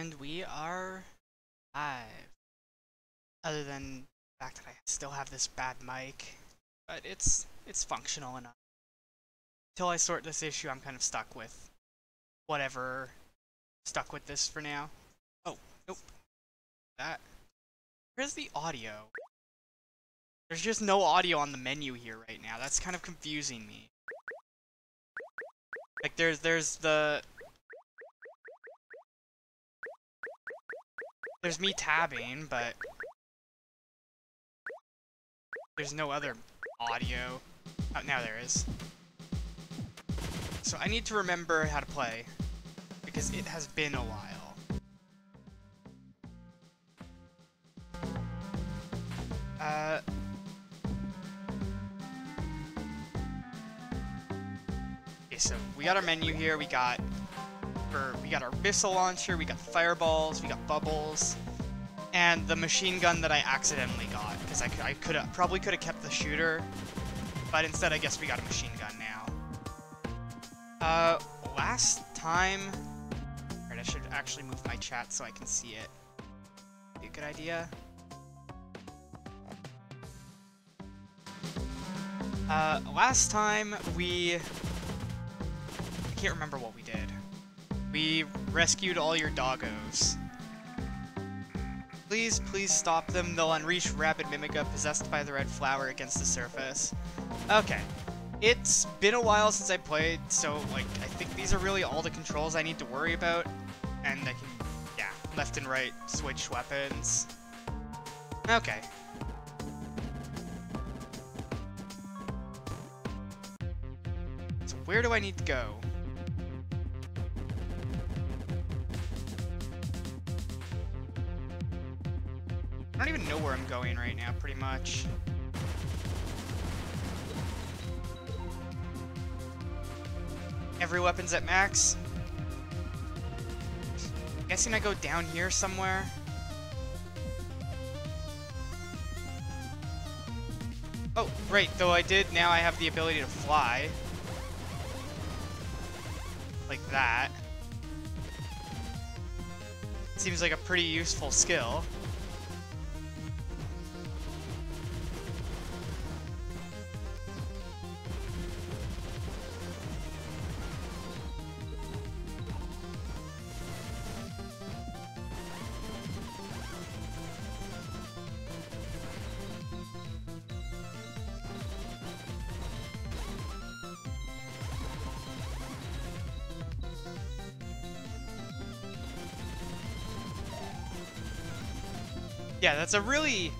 And we are live. Other than the fact that I still have this bad mic, but it's it's functional enough. Until I sort this issue, I'm kind of stuck with whatever. Stuck with this for now. Oh, nope. That. Where's the audio? There's just no audio on the menu here right now. That's kind of confusing me. Like there's there's the There's me tabbing, but there's no other audio. Oh, now there is. So I need to remember how to play because it has been a while. Uh, okay, so we got our menu here. We got we got our missile launcher, we got fireballs, we got bubbles, and the machine gun that I accidentally got because I, I could probably could have kept the shooter, but instead I guess we got a machine gun now. Uh, last time, right, I should actually move my chat so I can see it. Be a good idea. Uh, last time we, I can't remember what we did. We rescued all your doggos. Please, please stop them. They'll unleash Rabid Mimiga possessed by the red flower against the surface. Okay. It's been a while since I played, so, like, I think these are really all the controls I need to worry about. And I can, yeah, left and right switch weapons. Okay. So where do I need to go? I don't even know where I'm going right now, pretty much. Every weapon's at max. Guessing I go down here somewhere. Oh, right, though I did, now I have the ability to fly. Like that. Seems like a pretty useful skill. Yeah, that's a really,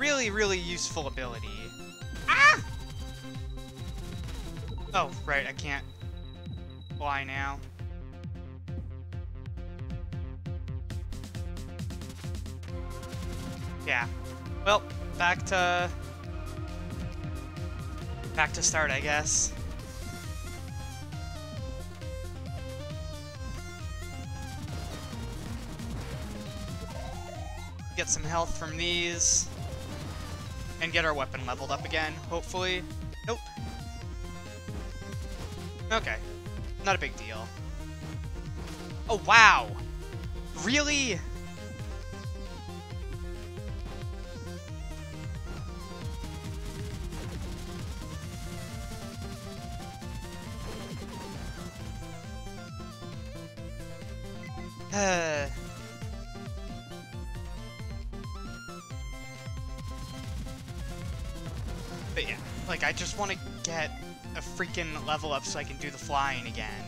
really, really useful ability. Ah! Oh, right, I can't fly now. Yeah. Well, back to... Back to start, I guess. Get some health from these, and get our weapon leveled up again, hopefully. Nope. Okay. Not a big deal. Oh, wow! Really? Just want to get a freaking level up so I can do the flying again.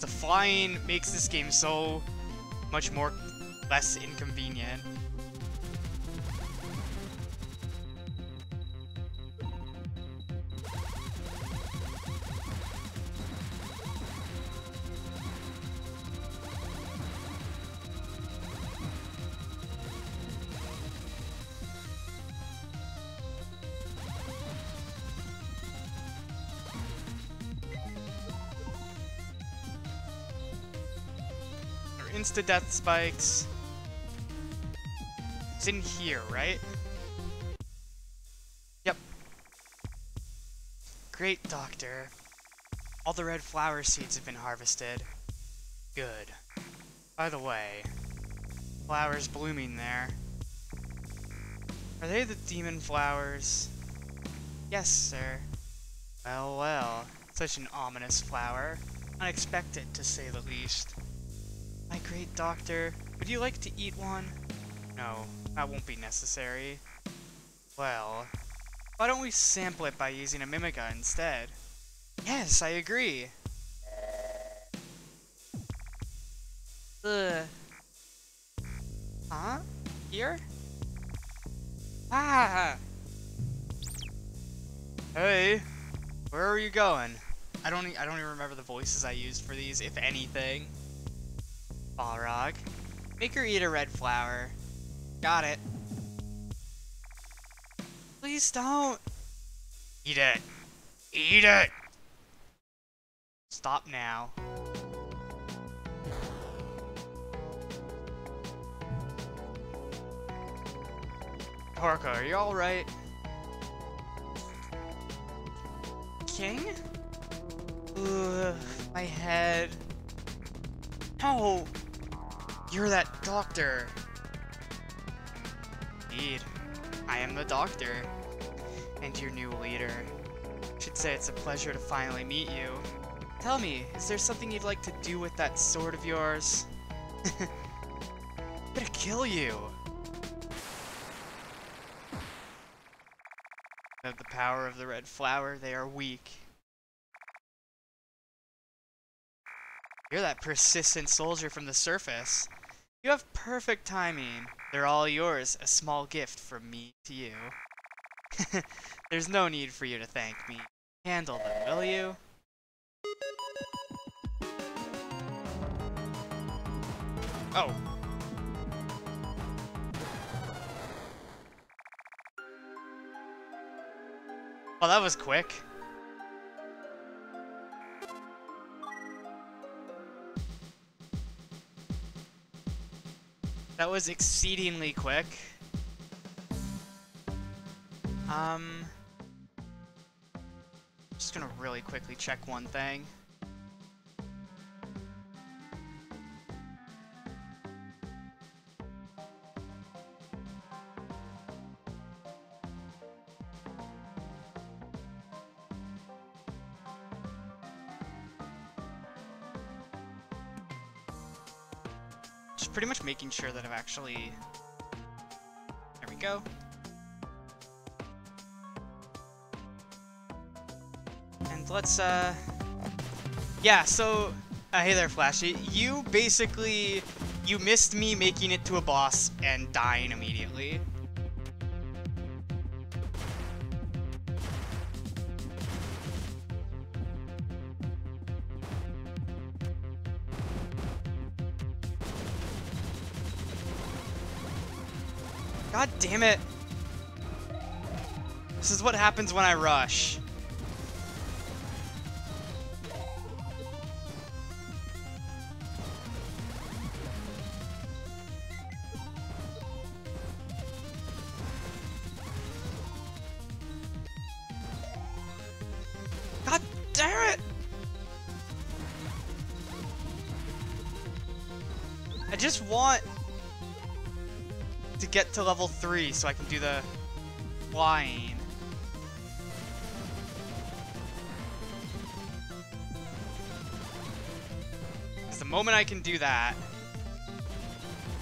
the flying makes this game so much more less inconvenient. Insta-death spikes. It's in here, right? Yep. Great, Doctor. All the red flower seeds have been harvested. Good. By the way, flowers blooming there. Are they the demon flowers? Yes, sir. Well, well. Such an ominous flower. Unexpected, to say the least. My great doctor, would you like to eat one? No, that won't be necessary. Well, why don't we sample it by using a Mimiga instead? Yes, I agree. Ugh. Huh? Here? Ah! Hey, where are you going? I don't. I don't even remember the voices I used for these, if anything. Balrog, make her eat a red flower. Got it. Please don't. Eat it. Eat it. Stop now. Toroko, are you alright? King? Ugh, my head. No! You're that doctor! Indeed, I am the doctor. And your new leader. Should say it's a pleasure to finally meet you. Tell me, is there something you'd like to do with that sword of yours? Gonna kill you! Of the power of the red flower, they are weak. You're that persistent soldier from the surface. You have perfect timing. They're all yours, a small gift from me to you. There's no need for you to thank me. Handle them, will you? Oh. Oh, that was quick. That was exceedingly quick. Um, just gonna really quickly check one thing. Sure that I've actually... There we go. And let's, uh... Yeah, so... Uh, hey there, Flashy. You basically... You missed me making it to a boss and dying immediately. Damn it. This is what happens when I rush. 3 so I can do the flying. Because the moment I can do that,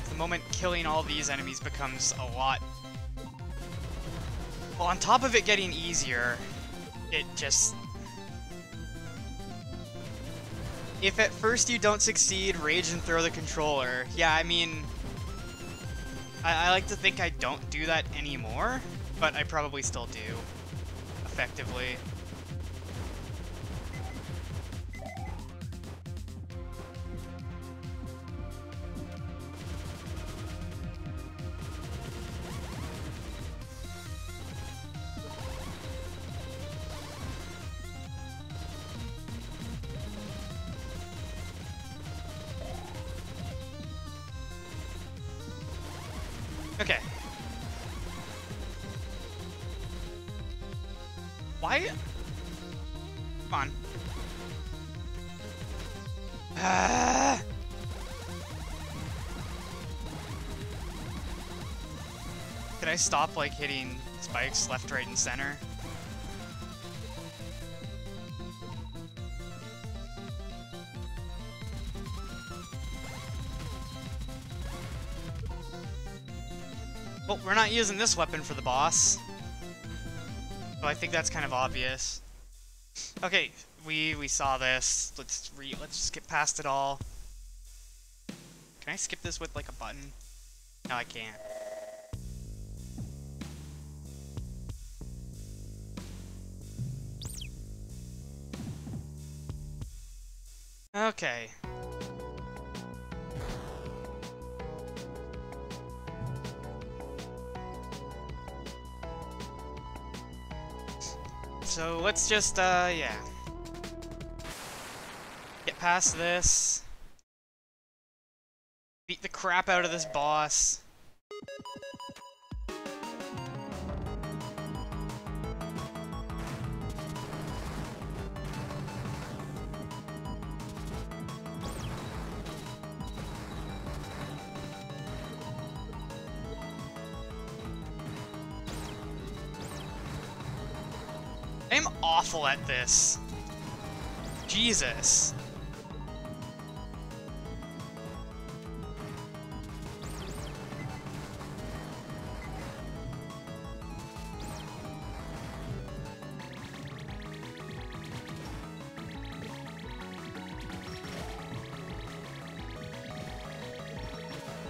the moment killing all these enemies becomes a lot... Well, on top of it getting easier, it just... If at first you don't succeed, rage and throw the controller. Yeah, I mean, I, I like to think I don't do that anymore, but I probably still do, effectively. Stop, like, hitting spikes left, right, and center? Well, we're not using this weapon for the boss. So I think that's kind of obvious. Okay, we we saw this. Let's re let's skip past it all. Can I skip this with like a button? No, I can't. Okay. So let's just, uh, yeah. Get past this. Beat the crap out of this boss. This. Jesus.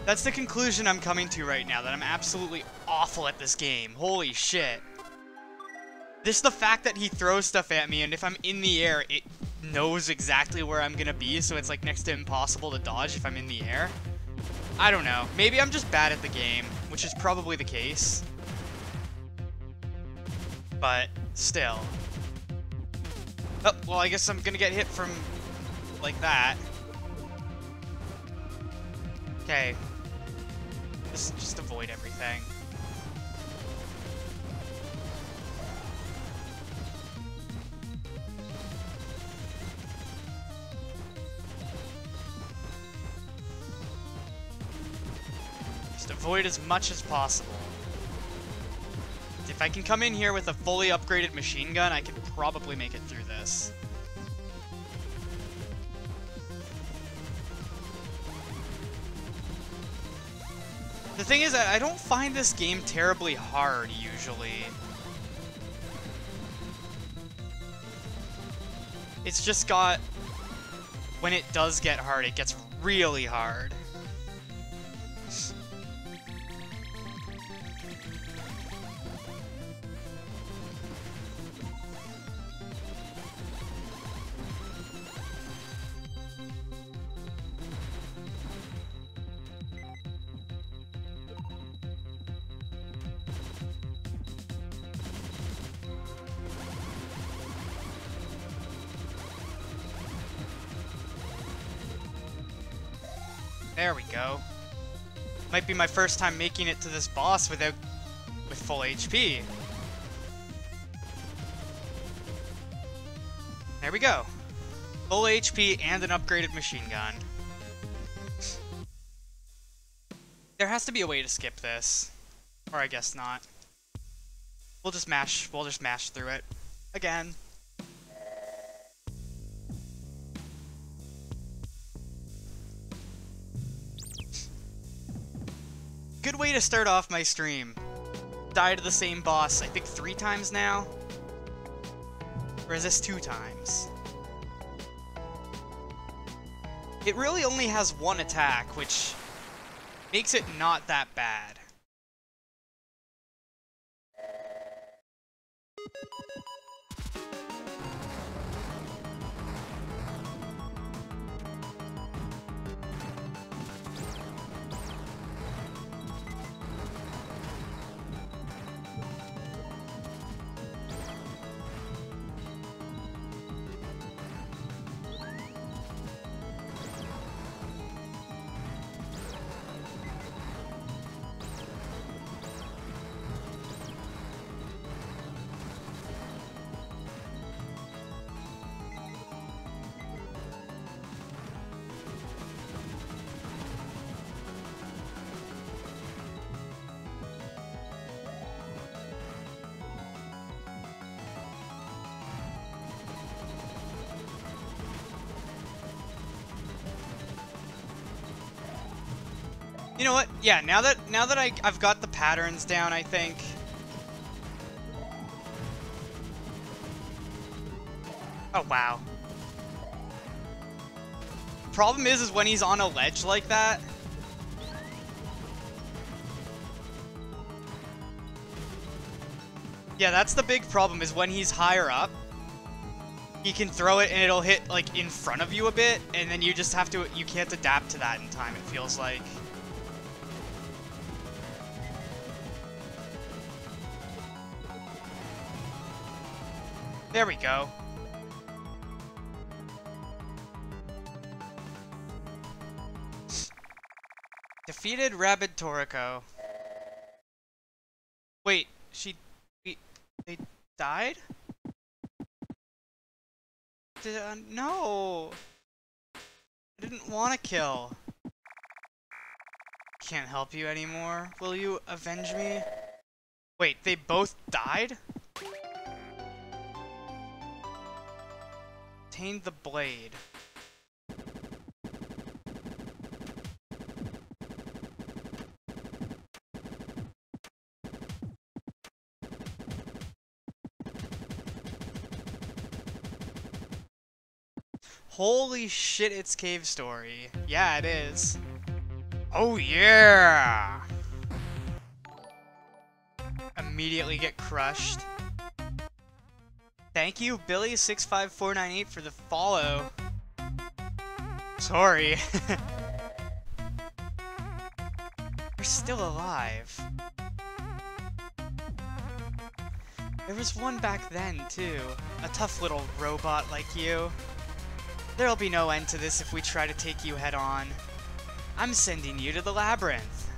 That's the conclusion I'm coming to right now, that I'm absolutely awful at this game. Holy shit. Just the fact that he throws stuff at me, and if I'm in the air, it knows exactly where I'm gonna be, so it's like next to impossible to dodge if I'm in the air. I don't know. Maybe I'm just bad at the game, which is probably the case. But, still. Oh, well, I guess I'm gonna get hit from, like that. Okay. Just, just avoid everything. Just avoid as much as possible. If I can come in here with a fully upgraded machine gun, I can probably make it through this. The thing is, I don't find this game terribly hard, usually. It's just got... When it does get hard, it gets really hard. Be my first time making it to this boss without with full HP. There we go. Full HP and an upgraded machine gun. There has to be a way to skip this. Or I guess not. We'll just mash, we'll just mash through it. Again. To start off my stream. Die to the same boss, I think three times now? Or is this two times? It really only has one attack, which makes it not that bad. Yeah, now that now that I I've got the patterns down, I think. Oh wow. Problem is, is when he's on a ledge like that. Yeah, that's the big problem, is when he's higher up, he can throw it and it'll hit, like, in front of you a bit, and then you just have to, you can't adapt to that in time, it feels like. There we go. Defeated Rabid Toroko. Wait, she... We, they died? Did, uh, no! I didn't want to kill. Can't help you anymore. Will you avenge me? Wait, they both died? Obtained the blade. Holy shit, it's Cave Story. Yeah, it is. Oh yeah! Immediately get crushed. Thank you, Billy65498 for the follow. Sorry. You're still alive. There was one back then, too. A tough little robot like you. There'll be no end to this if we try to take you head on. I'm sending you to the labyrinth.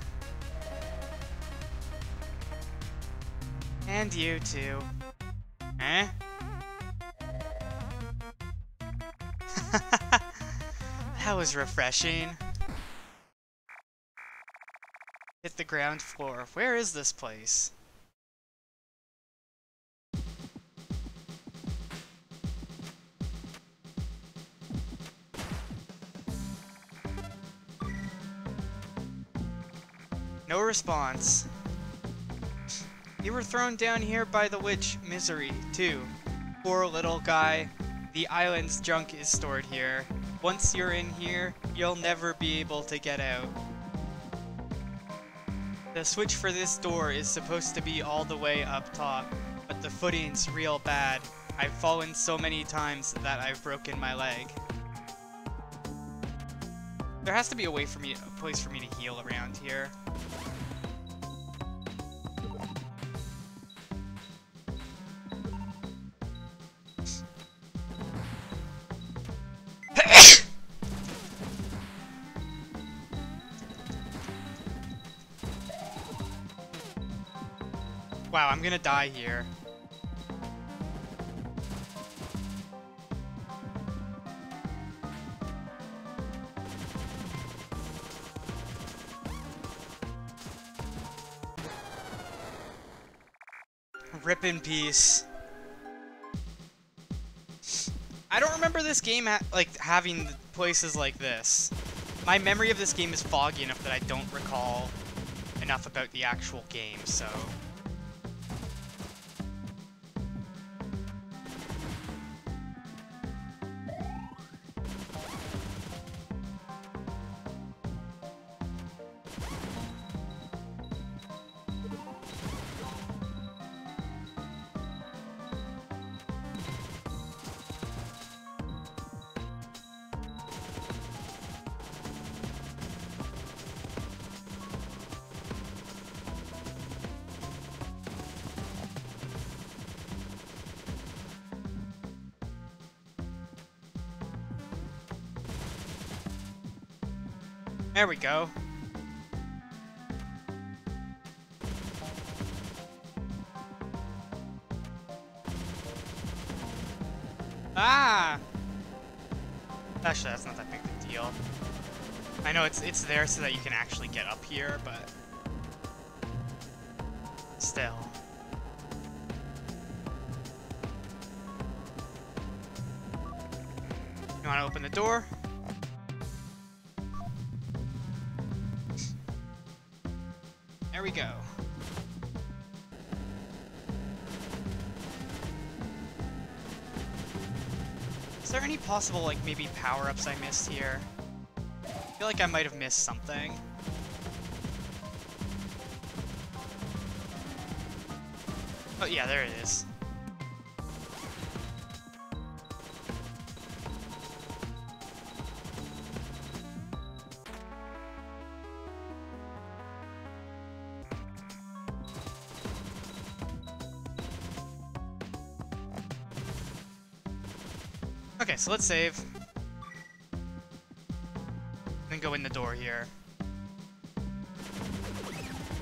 And you too. Eh? That was refreshing. Hit the ground floor. Where is this place? No response. You were thrown down here by the witch, Misery, too. Poor little guy. The island's junk is stored here. Once you're in here, you'll never be able to get out. The switch for this door is supposed to be all the way up top, but the footing's real bad. I've fallen so many times that I've broken my leg. There has to be a way for me, a place for me to heal around here. wow, I'm gonna die here. Rip in peace. I don't remember this game ha like having places like this. My memory of this game is foggy enough that I don't recall enough about the actual game, so... There we go. Ah! Actually, that's not that big of a deal. I know it's it's there so that you can actually get up here, but still. You want to open the door? Possible, like, maybe power-ups I missed here? I feel like I might have missed something. Oh, yeah, there it is. So let's save. Then go in the door here.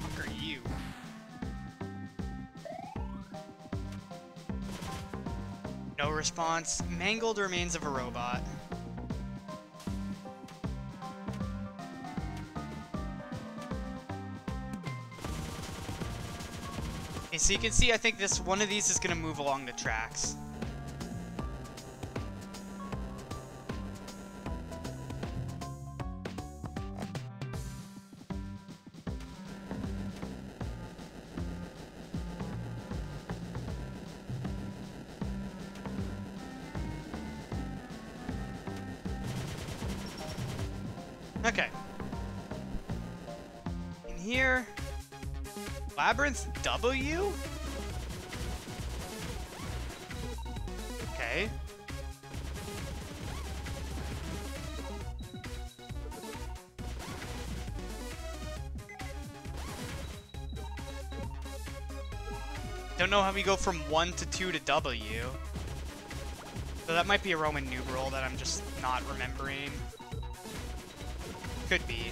Fuck are you? No response. Mangled remains of a robot. Okay, so you can see, I think this one of these is gonna move along the tracks. Here, Labyrinth W? Okay. Don't know how we go from 1 to 2 to W. So that might be a Roman numeral that I'm just not remembering. Could be.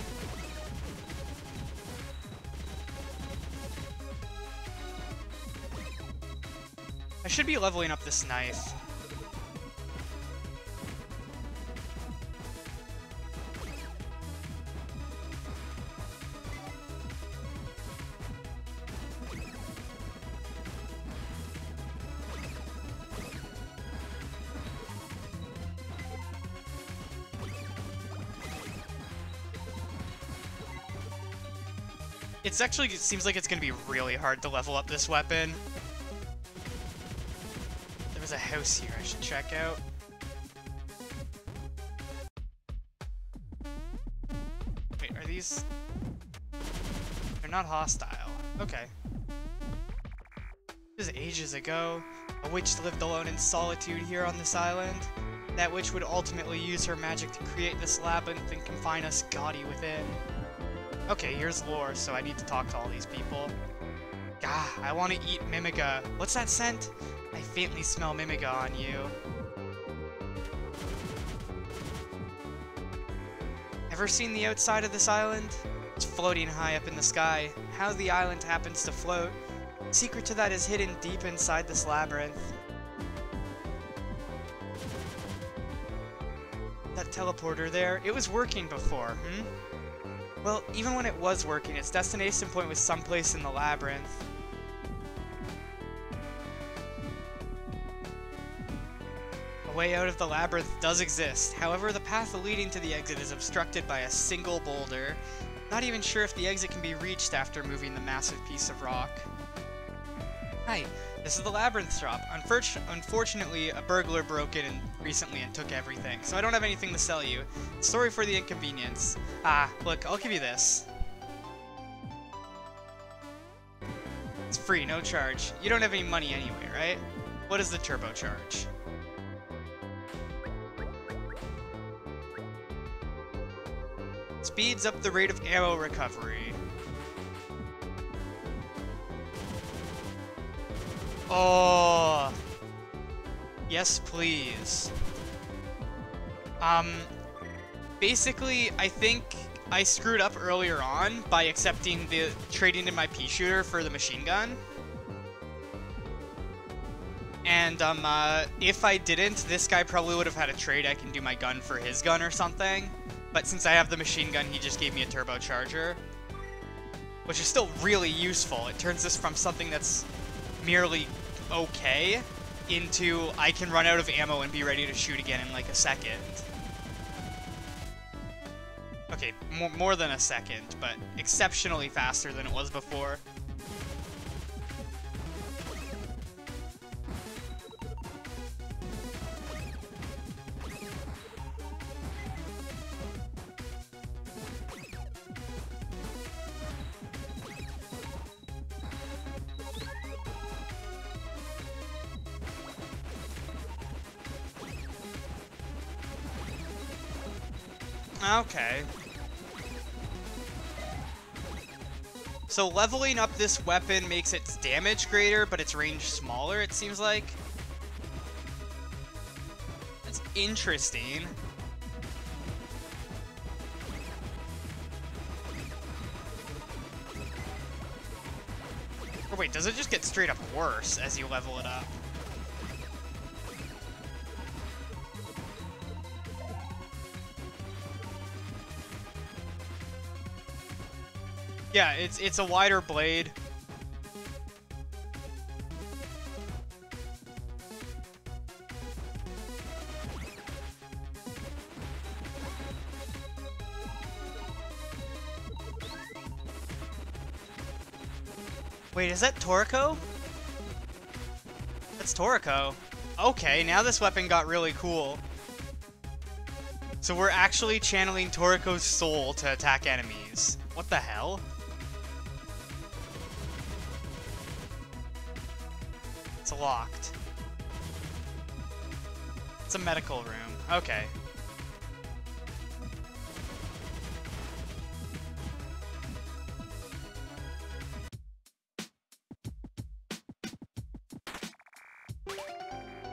I should be leveling up this knife. It's actually, it seems like it's going to be really hard to level up this weapon. House here I should check out. Wait, are these... They're not hostile. Okay. This is ages ago. A witch lived alone in solitude here on this island. That witch would ultimately use her magic to create this labyrinth and confine us Gaudi within. Okay, here's lore, so I need to talk to all these people. Gah, I want to eat Mimiga. What's that scent? I faintly smell Mimiga on you. Ever seen the outside of this island? It's floating high up in the sky. How the island happens to float. Secret to that is hidden deep inside this labyrinth. That teleporter there, it was working before, hmm? Well, even when it was working, its destination point was someplace in the labyrinth. Way out of the labyrinth does exist, however the path leading to the exit is obstructed by a single boulder. Not even sure if the exit can be reached after moving the massive piece of rock. Hi, this is the Labyrinth shop. unfortunately, a burglar broke in recently and took everything, so I don't have anything to sell you. Sorry for the inconvenience. Ah, look, I'll give you this. It's free, no charge. You don't have any money anyway, right? What is the turbocharge? Speeds up the rate of ammo recovery. Oh. Yes, please. Um, basically, I think I screwed up earlier on by accepting the trading in my pea shooter for the machine gun. And um, uh, if I didn't, this guy probably would have had a trade. I can do my gun for his gun or something. But since I have the machine gun, he just gave me a turbocharger. Which is still really useful. It turns this from something that's merely okay into I can run out of ammo and be ready to shoot again in like a second. Okay, more, more than a second, but exceptionally faster than it was before. So leveling up this weapon makes its damage greater, but its range smaller, it seems like. That's interesting. Or wait, does it just get straight up worse as you level it up? Yeah, it's it's a wider blade. Wait, is that Toroko? That's Toroko. Okay, now this weapon got really cool. So we're actually channeling Toroko's soul to attack enemies. What the hell? Locked. It's a medical room. Okay.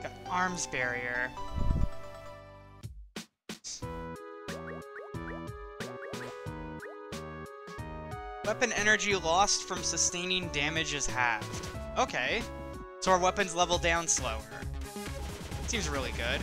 Got arms barrier. Weapon energy lost from sustaining damage is halved. Okay. So our weapons level down slower. Seems really good.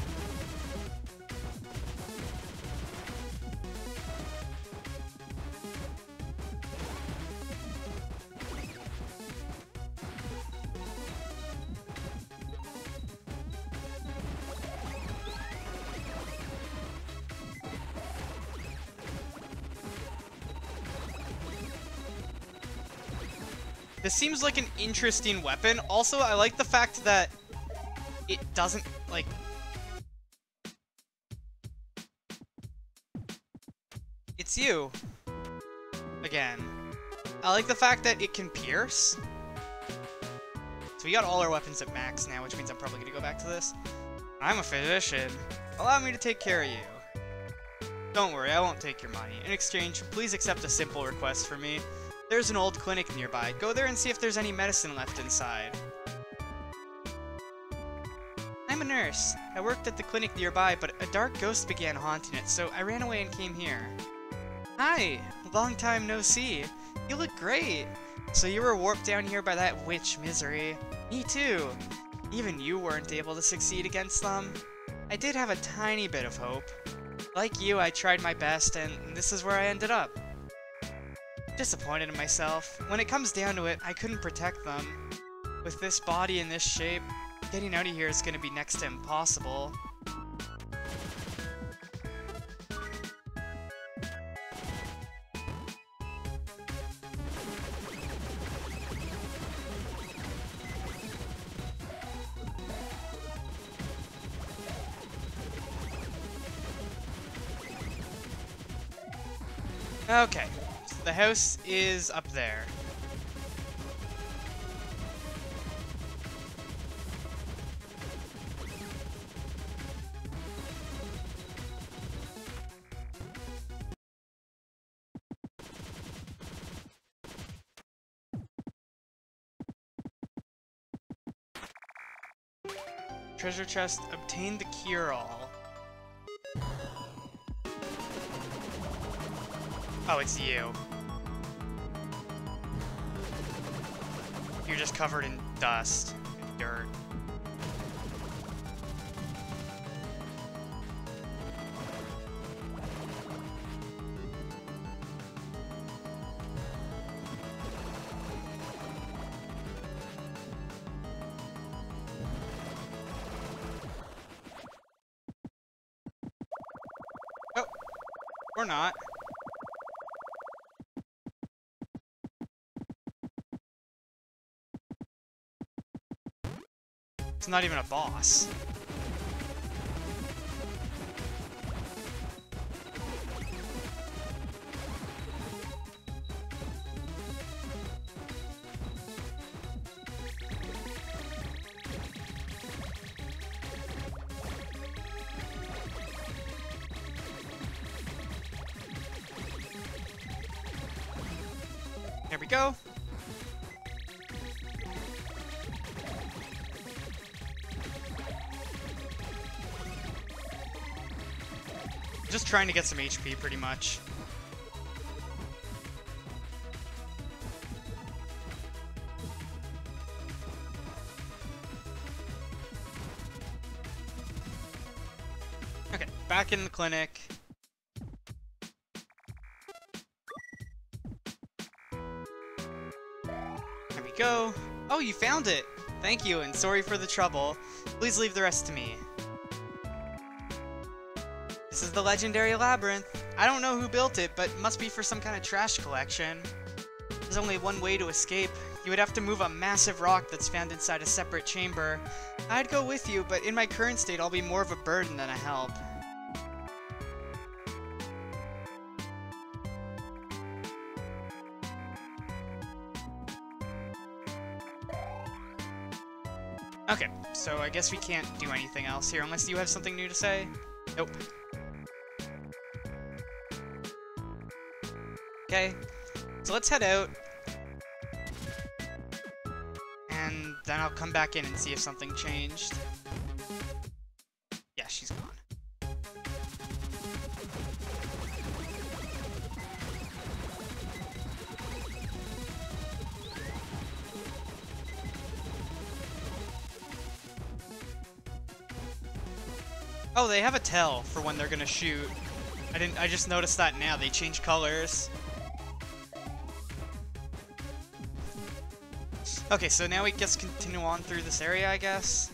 Seems like an interesting weapon. Also, I like the fact that it doesn't, like... It's you. Again. I like the fact that it can pierce. So we got all our weapons at max now, which means I'm probably going to go back to this. I'm a physician. Allow me to take care of you. Don't worry, I won't take your money. In exchange, please accept a simple request for me. There's an old clinic nearby. Go there and see if there's any medicine left inside. I'm a nurse. I worked at the clinic nearby, but a dark ghost began haunting it, so I ran away and came here. Hi! Long time no see. You look great! So you were warped down here by that witch misery. Me too! Even you weren't able to succeed against them. I did have a tiny bit of hope. Like you, I tried my best, and this is where I ended up. Disappointed in myself. When it comes down to it, I couldn't protect them. With this body in this shape, getting out of here is going to be next to impossible. Okay, the house is up there. Treasure chest, obtain the cure-all. Oh, it's you. You're just covered in dust and dirt. Oh, or not. It's not even a boss. Trying to get some HP, pretty much. Okay, back in the clinic. There we go. Oh, you found it! Thank you, and sorry for the trouble. Please leave the rest to me. The legendary labyrinth. I don't know who built it, but must be for some kind of trash collection. There's only one way to escape. You would have to move a massive rock that's found inside a separate chamber. I'd go with you, but in my current state, I'll be more of a burden than a help. Okay, so I guess we can't do anything else here unless you have something new to say. Nope. Okay, so let's head out. And then I'll come back in and see if something changed. Yeah, she's gone. Oh, they have a tell for when they're gonna shoot. I didn't. I just noticed that now. They change colors. Okay, so now we just continue on through this area, I guess.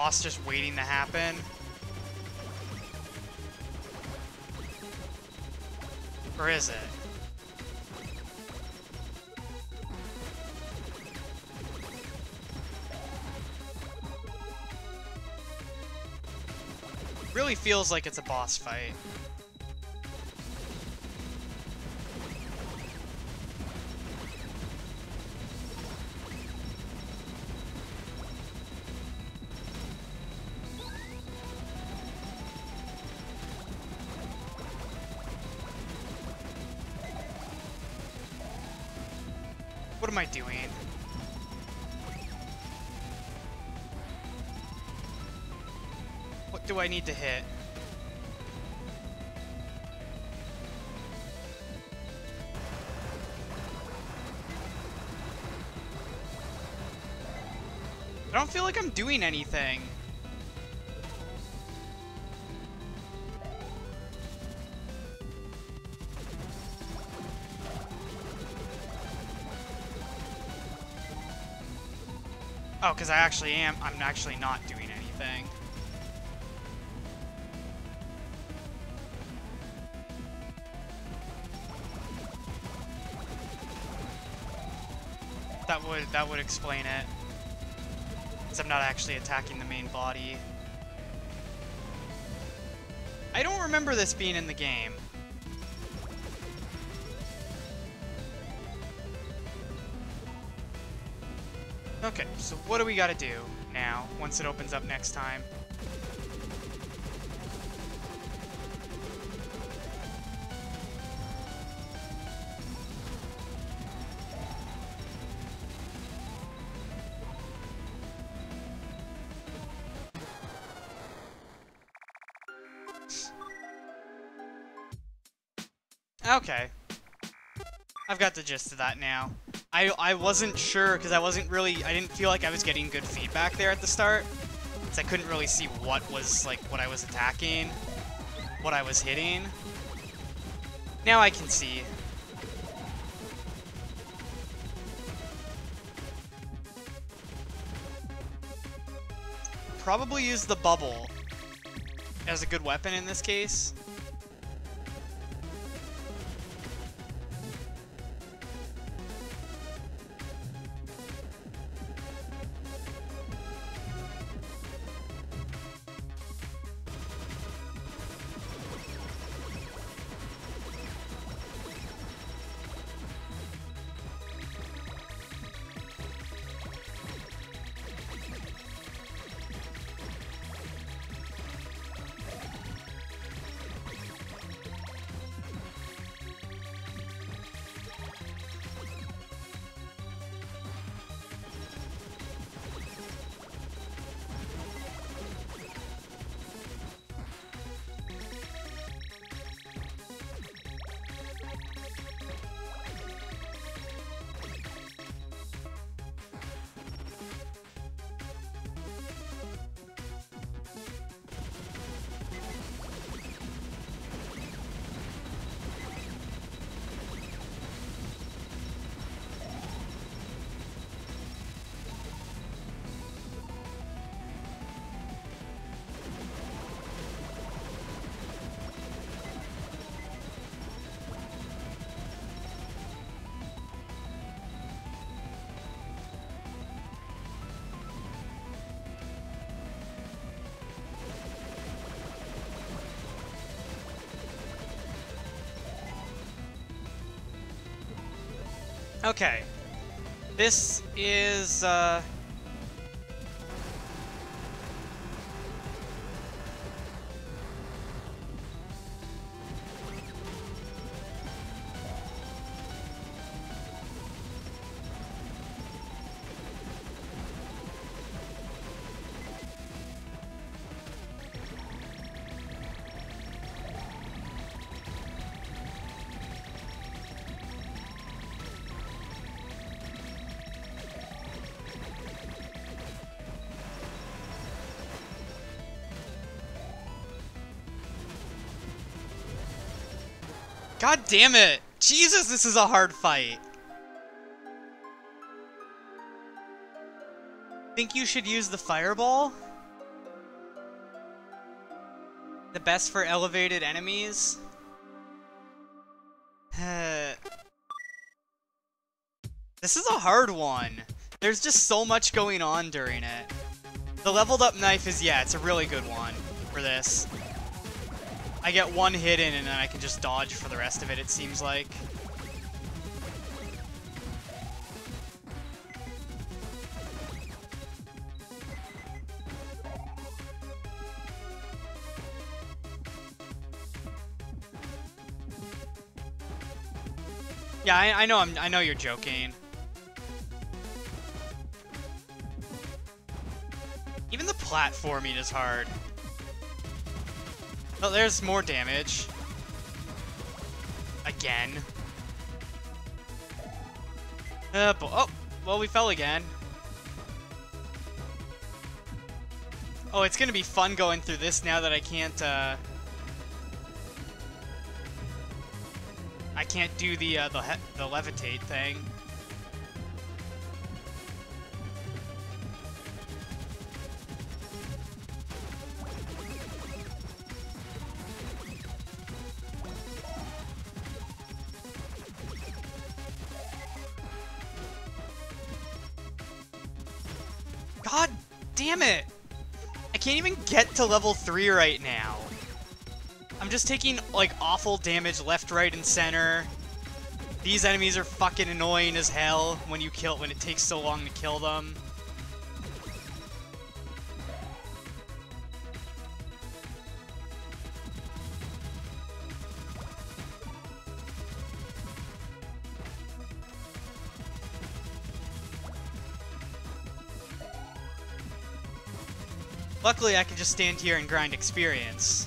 Boss just waiting to happen. Or is it? Really feels like it's a boss fight. I need to hit? I don't feel like I'm doing anything. Oh, because I actually am. I'm actually not doing That would that would explain it. Because I'm not actually attacking the main body. I don't remember this being in the game. Okay, so what do we gotta do now, once it opens up next time? Okay. I've got the gist of that now. I, I wasn't sure because I wasn't really, I didn't feel like I was getting good feedback there at the start. Because I couldn't really see what was, like, what I was attacking, what I was hitting. Now I can see. Probably use the bubble as a good weapon in this case. Okay. This is, uh... God damn it! Jesus, this is a hard fight! Think you should use the fireball? The best for elevated enemies? this is a hard one. There's just so much going on during it. The leveled up knife is, yeah, it's a really good one for this. I get one hit in and then I can just dodge for the rest of it, it seems like. Yeah, I, I know I'm, I know you're joking. Even the platforming is hard. Oh, there's more damage. Again. Uh, oh, well, we fell again. Oh, it's gonna be fun going through this now that I can't, uh... I can't do the, uh, the, the levitate thing. To level 3 right now. I'm just taking, like, awful damage left, right, and center. These enemies are fucking annoying as hell when you kill- when it takes so long to kill them. Luckily, I can just stand here and grind experience.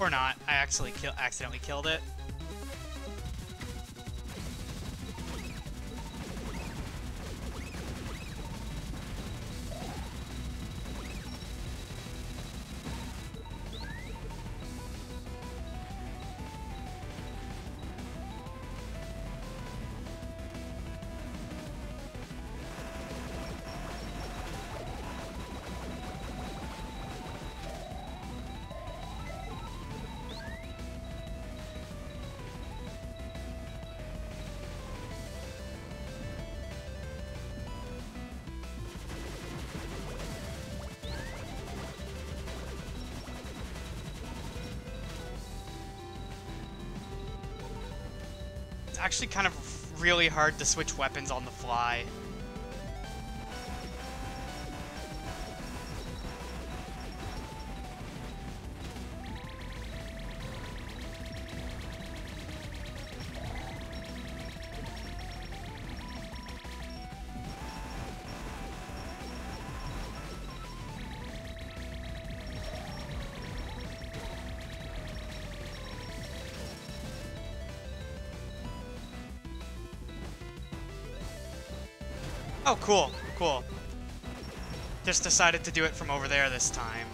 Or not. I actually kill accidentally killed it. Actually kind of really hard to switch weapons on the fly. Cool, cool. Just decided to do it from over there this time.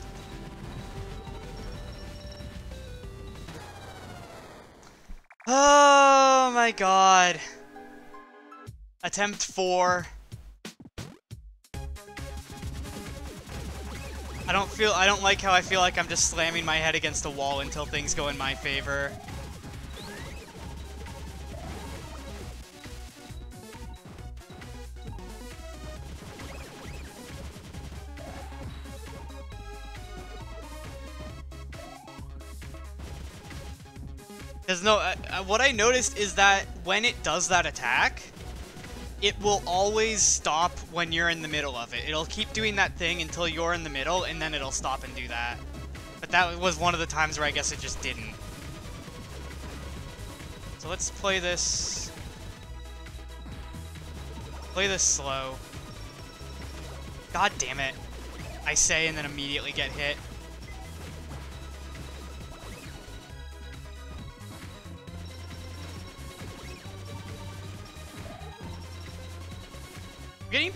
Oh my god. Attempt 4. I don't feel- I don't like how I feel like I'm just slamming my head against a wall until things go in my favor. No, uh, uh, what I noticed is that when it does that attack, it will always stop when you're in the middle of it. It'll keep doing that thing until you're in the middle, and then it'll stop and do that. But that was one of the times where I guess it just didn't. So let's play this... Play this slow. God damn it. I say and then immediately get hit.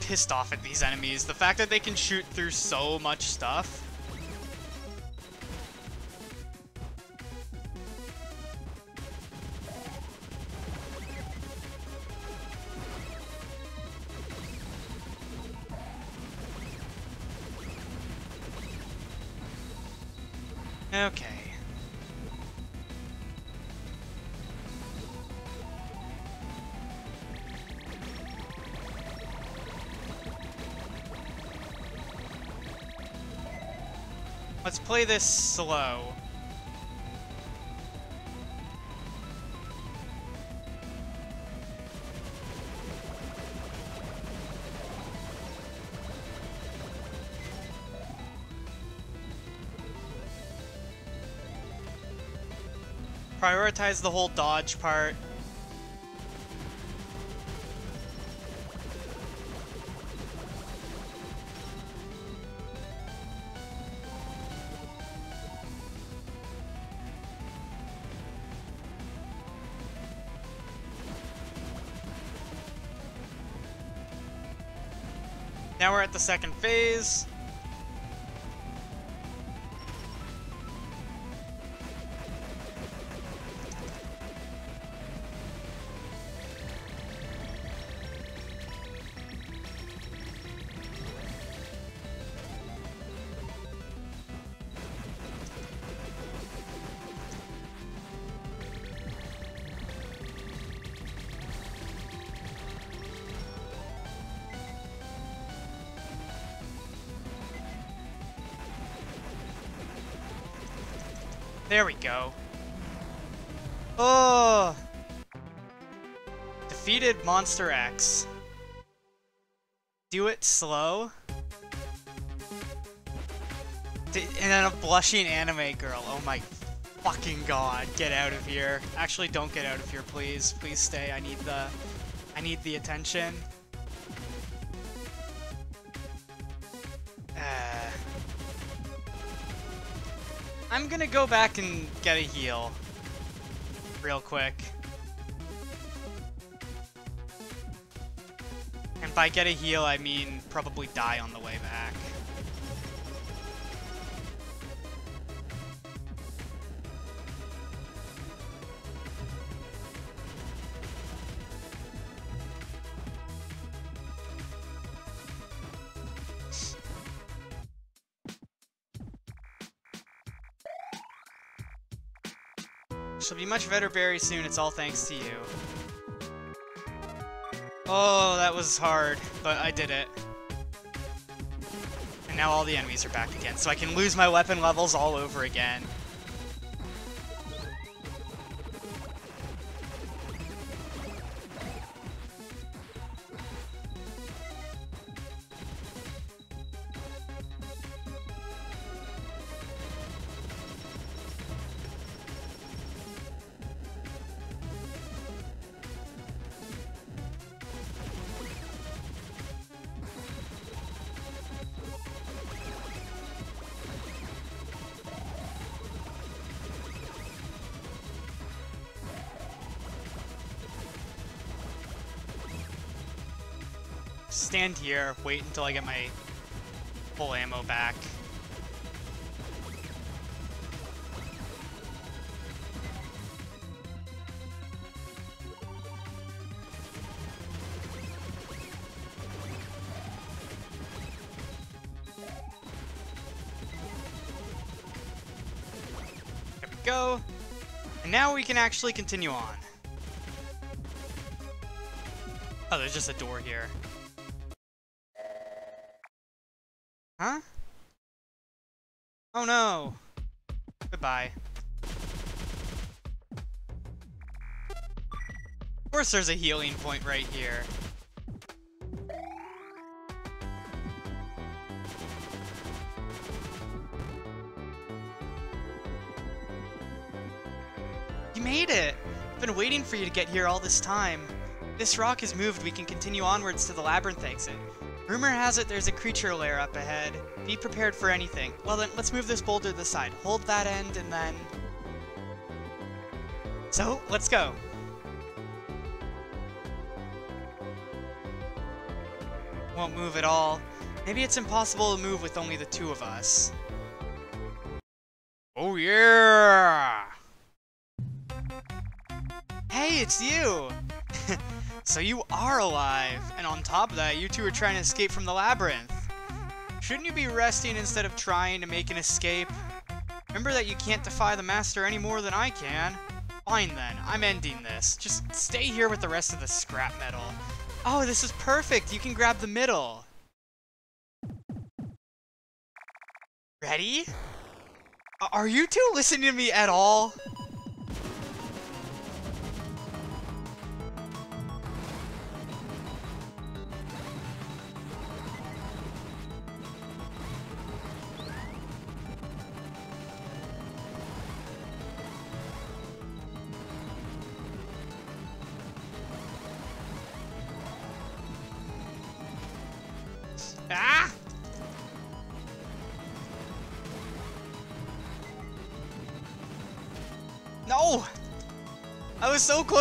Pissed off at these enemies. The fact that they can shoot through so much stuff. Play this slow. Prioritize the whole dodge part. The second phase. Monster X. Do it slow. And then a blushing anime girl. Oh my fucking god. Get out of here. Actually, don't get out of here, please. Please stay. I need the... I need the attention. Uh. I'm gonna go back and get a heal. Real quick. And by get a heal, I mean probably die on the way back. She'll be much better very soon, it's all thanks to you. Oh, that was hard, but I did it. And now all the enemies are back again, so I can lose my weapon levels all over again. Here, wait until I get my full ammo back. There we go. And now we can actually continue on. Oh, there's just a door here. Course there's a healing point right here. You made it! I've been waiting for you to get here all this time. This rock is moved, we can continue onwards to the labyrinth exit. Rumor has it there's a creature lair up ahead. Be prepared for anything. Well then, let's move this boulder to the side. Hold that end and then... So, let's go. Won't move at all. Maybe it's impossible to move with only the two of us. Oh yeah! Hey, it's you! so you are alive, and on top of that, you two are trying to escape from the labyrinth. Shouldn't you be resting instead of trying to make an escape? Remember that you can't defy the Master any more than I can. Fine then, I'm ending this. Just stay here with the rest of the scrap metal. Oh, this is perfect! You can grab the middle. Ready? Are you two listening to me at all?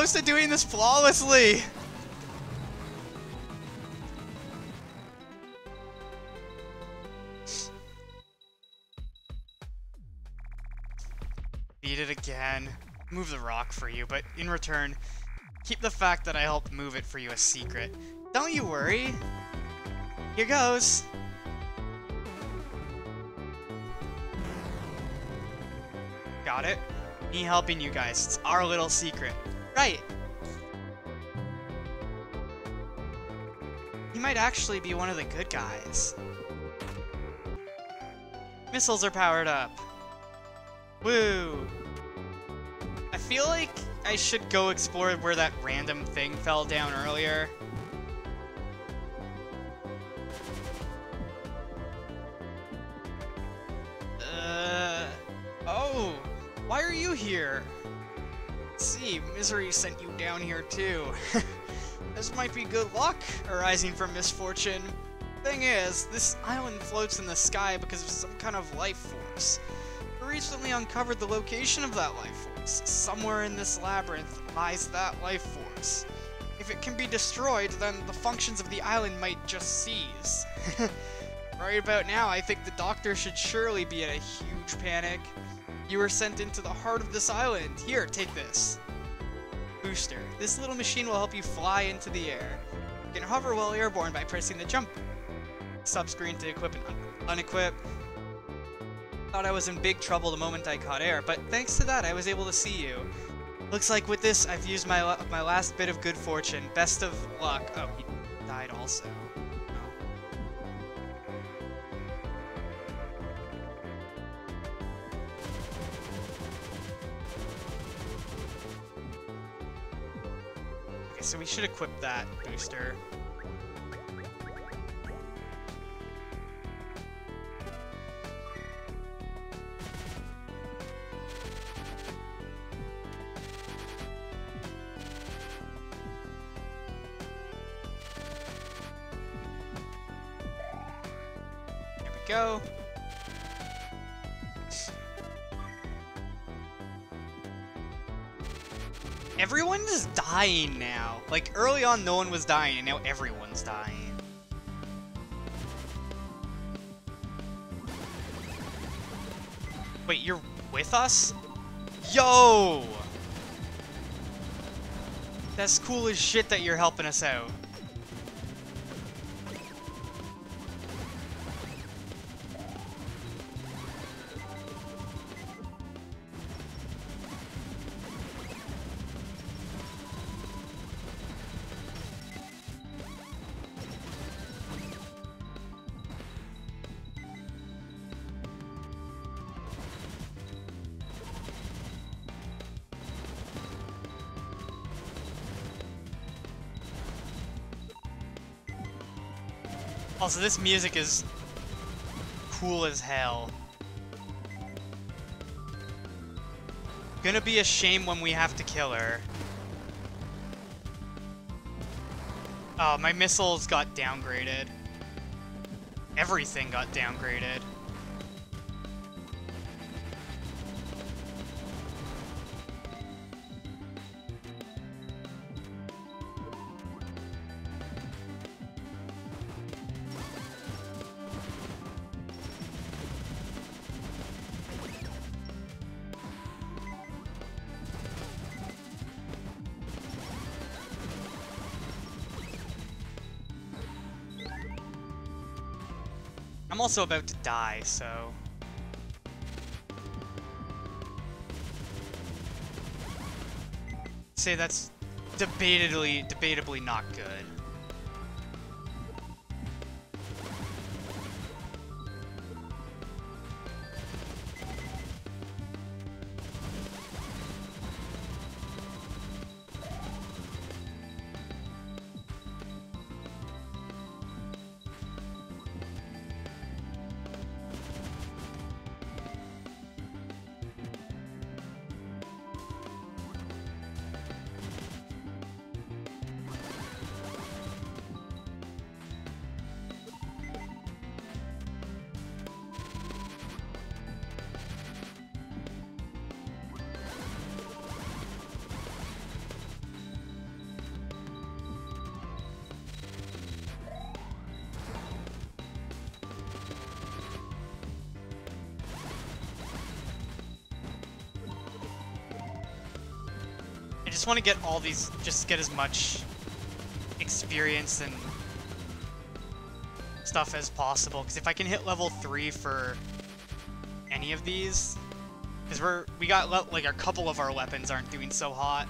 Close to doing this flawlessly! Beat it again. Move the rock for you, but in return, keep the fact that I helped move it for you a secret. Don't you worry. Here goes. Got it. Me helping you guys. It's our little secret. Right. He might actually be one of the good guys. Missiles are powered up. Woo. I feel like I should go explore where that random thing fell down earlier. Uh, oh, why are you here? See, Misery sent you down here too. this might be good luck arising from misfortune. Thing is, this island floats in the sky because of some kind of life force. We recently uncovered the location of that life force. Somewhere in this labyrinth lies that life force. If it can be destroyed, then the functions of the island might just cease. Right about now, I think the doctor should surely be in a huge panic. You were sent into the heart of this island. Here, take this. Booster. This little machine will help you fly into the air. You can hover while airborne by pressing the jump subscreen to equip and un unequip. Thought I was in big trouble the moment I caught air, but thanks to that I was able to see you. Looks like with this I've used my, my last bit of good fortune. Best of luck. Oh, he died also. Okay, so we should equip that booster. There we go. Everyone is dying now. Like, early on, no one was dying, and now everyone's dying. Wait, you're with us? Yo! That's cool as shit that you're helping us out. Also, this music is cool as hell. Gonna be a shame when we have to kill her. Oh, my missiles got downgraded. Everything got downgraded. I'm also about to die, so... Say that's debatably, debatably not good. Want to get all these, just get as much experience and stuff as possible. Because if I can hit level 3 for any of these, because we're, we got, like, a couple of our weapons aren't doing so hot.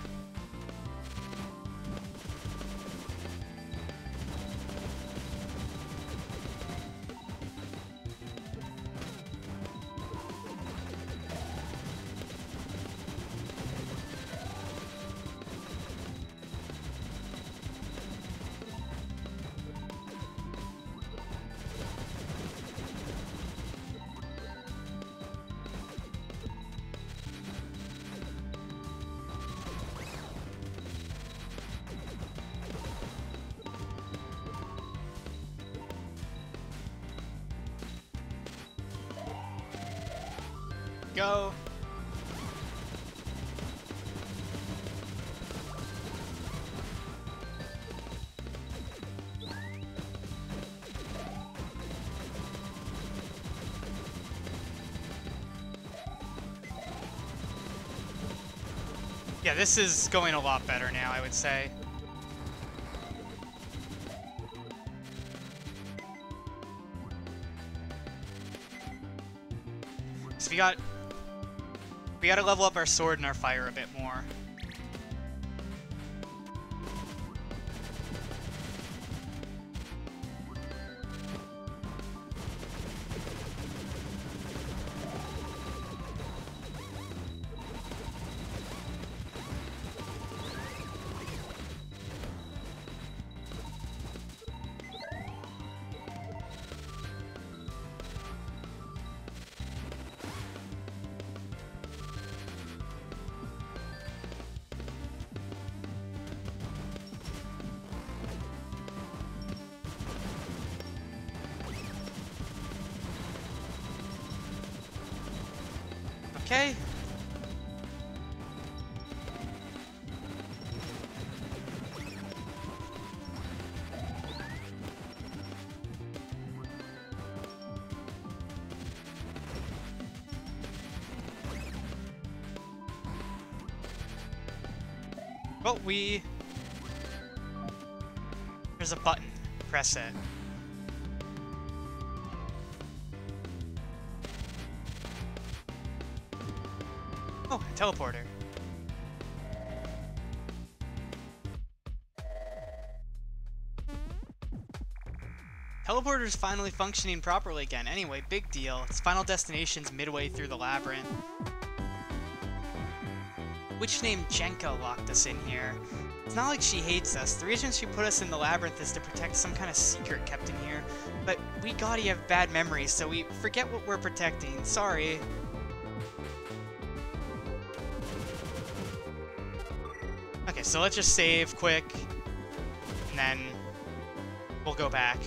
This is going a lot better now, I would say. So we got... We gotta level up our sword and our fire a bit more. Okay. But we... There's a button. Press it. Teleporter. Teleporter's finally functioning properly again. Anyway, big deal. Its final destination's midway through the labyrinth. Witch named Jenka locked us in here. It's not like she hates us. The reason she put us in the labyrinth is to protect some kind of secret kept in here. But we gotta have bad memories, so we forget what we're protecting. Sorry. So let's just save quick, and then we'll go back.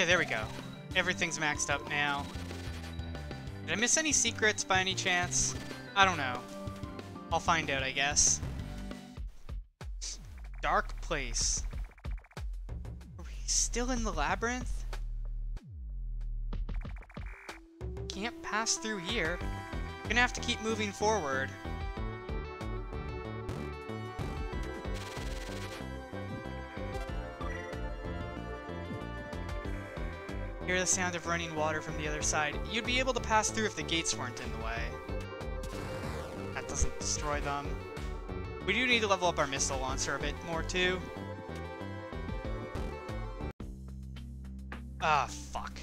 Okay, there we go. Everything's maxed up now. Did I miss any secrets by any chance? I don't know. I'll find out, I guess. Dark place. Are we still in the labyrinth? Can't pass through here. Gonna have to keep moving forward. Hear the sound of running water from the other side. You'd be able to pass through if the gates weren't in the way. That doesn't destroy them. We do need to level up our missile launcher a bit more too. Ah, fuck.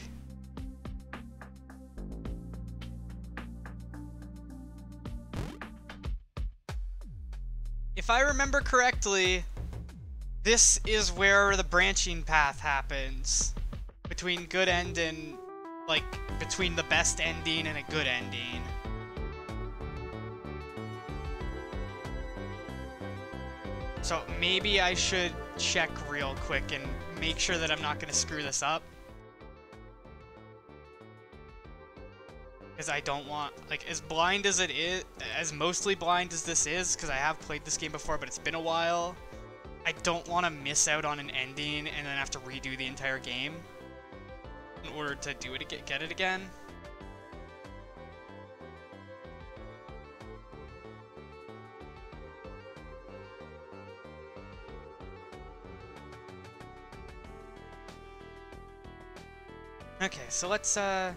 If I remember correctly, this is where the branching path happens. Between good end and, like, between the best ending and a good ending. So maybe I should check real quick and make sure that I'm not going to screw this up. Because I don't want, like, as blind as it is, as mostly blind as this is, because I have played this game before, but it's been a while, I don't want to miss out on an ending and then have to redo the entire game in order to do it, again, get it again. Okay, so let's, uh...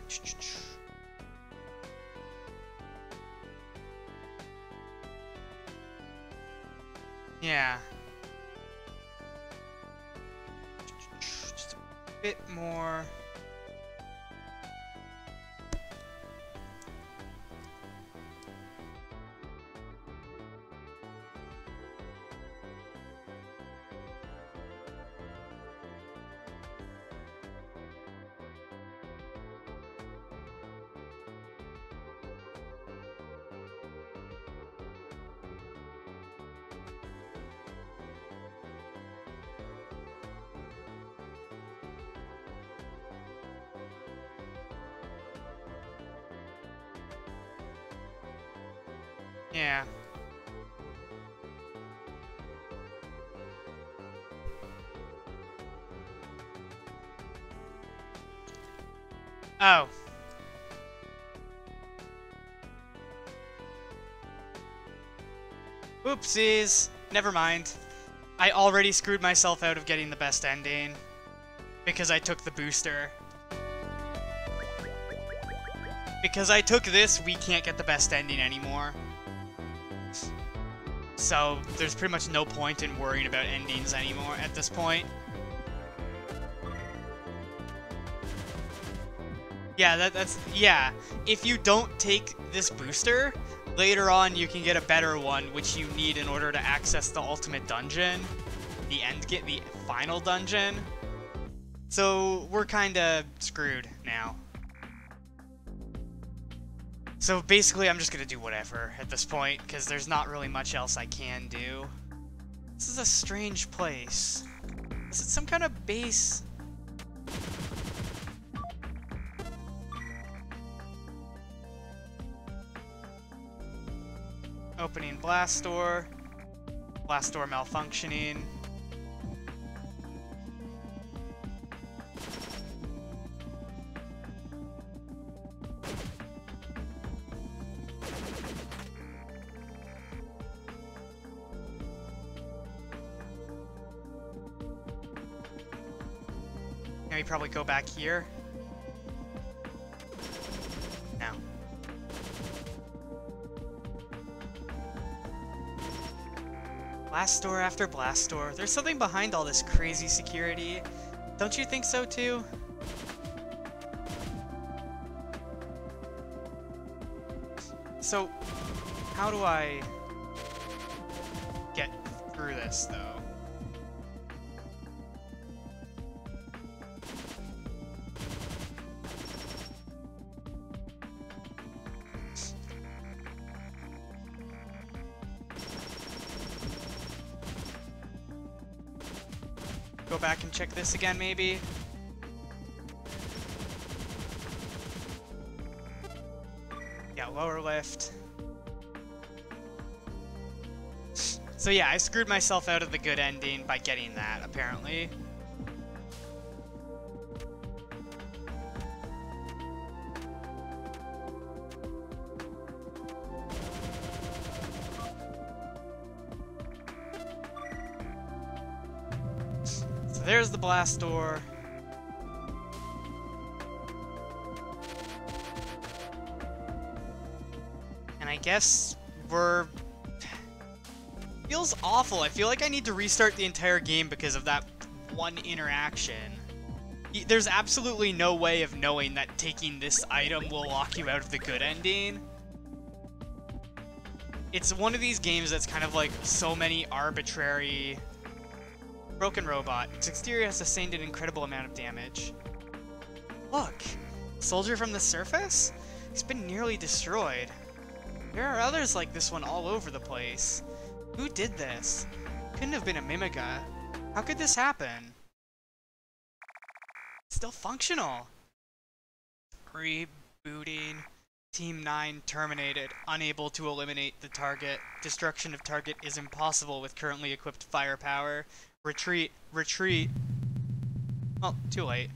Yeah. Just a bit more... Oh. Oopsies. Never mind. I already screwed myself out of getting the best ending because I took the booster. Because I took this, we can't get the best ending anymore. So, there's pretty much no point in worrying about endings anymore at this point. Yeah, that, that's... Yeah. If you don't take this booster, later on you can get a better one, which you need in order to access the ultimate dungeon. The end get the final dungeon. So, we're kinda screwed now. So basically, I'm just gonna do whatever at this point, because there's not really much else I can do. This is a strange place. Is it some kind of base? Opening blast door. Blast door malfunctioning. Maybe probably go back here. Blast door after blast door. There's something behind all this crazy security. Don't you think so too? So, how do I get through this though? Check this again, maybe? Yeah, lower lift. So yeah, I screwed myself out of the good ending by getting that, apparently. Blast door. And I guess we're... Feels awful. I feel like I need to restart the entire game because of that one interaction. There's absolutely no way of knowing that taking this item will lock you out of the good ending. It's one of these games that's kind of like so many arbitrary Broken robot. Its exterior has sustained an incredible amount of damage. Look! Soldier from the surface? He's been nearly destroyed. There are others like this one all over the place. Who did this? Couldn't have been a Mimiga. How could this happen? Still functional. Rebooting. Team 9 terminated. Unable to eliminate the target. Destruction of target is impossible with currently equipped firepower. Retreat, retreat. Well, too late.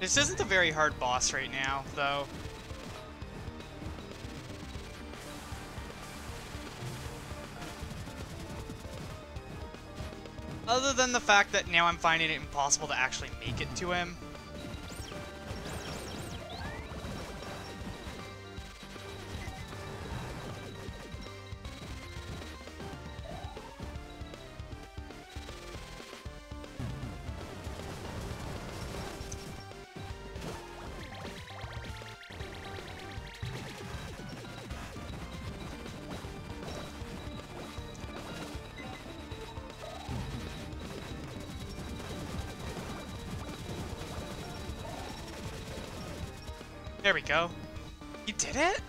This isn't a very hard boss right now, though. Other than the fact that now I'm finding it impossible to actually make it to him. There we go. You did it?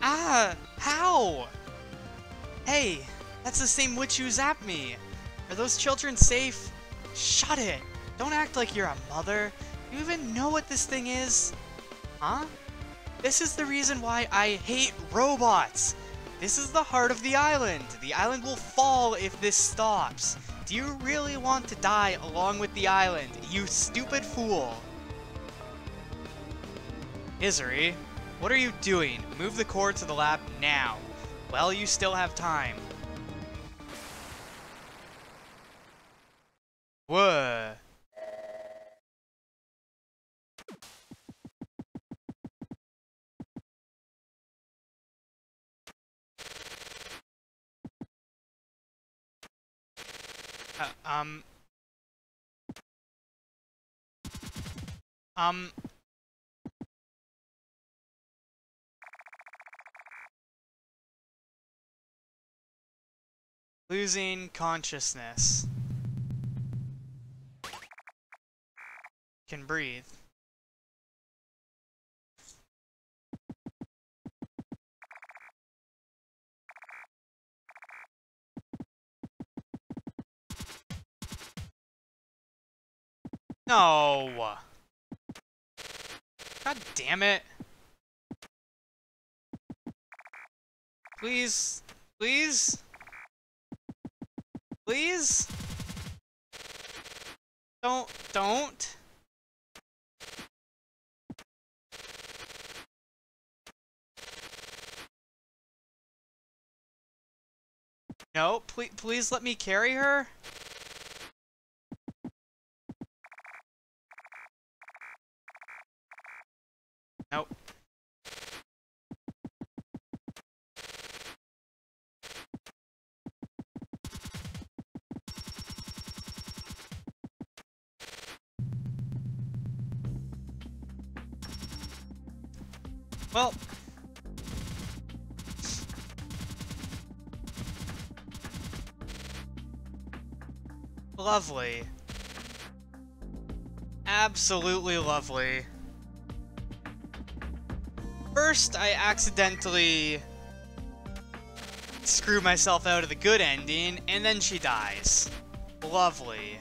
Ah, how? Hey, that's the same witch who zapped me. Are those children safe? Shut it. Don't act like you're a mother. You even know what this thing is? Huh? This is the reason why I hate robots. This is the heart of the island. The island will fall if this stops. Do you really want to die along with the island, you stupid fool? Misery, what are you doing? Move the core to the lab now. Well, you still have time. Whoa. Uh, um. Um. Losing consciousness. Can breathe. No! God damn it. Please? Please? Please? Don't, don't. No, please, please let me carry her. Nope. Well, lovely. Absolutely lovely. First, I accidentally screw myself out of the good ending, and then she dies. Lovely.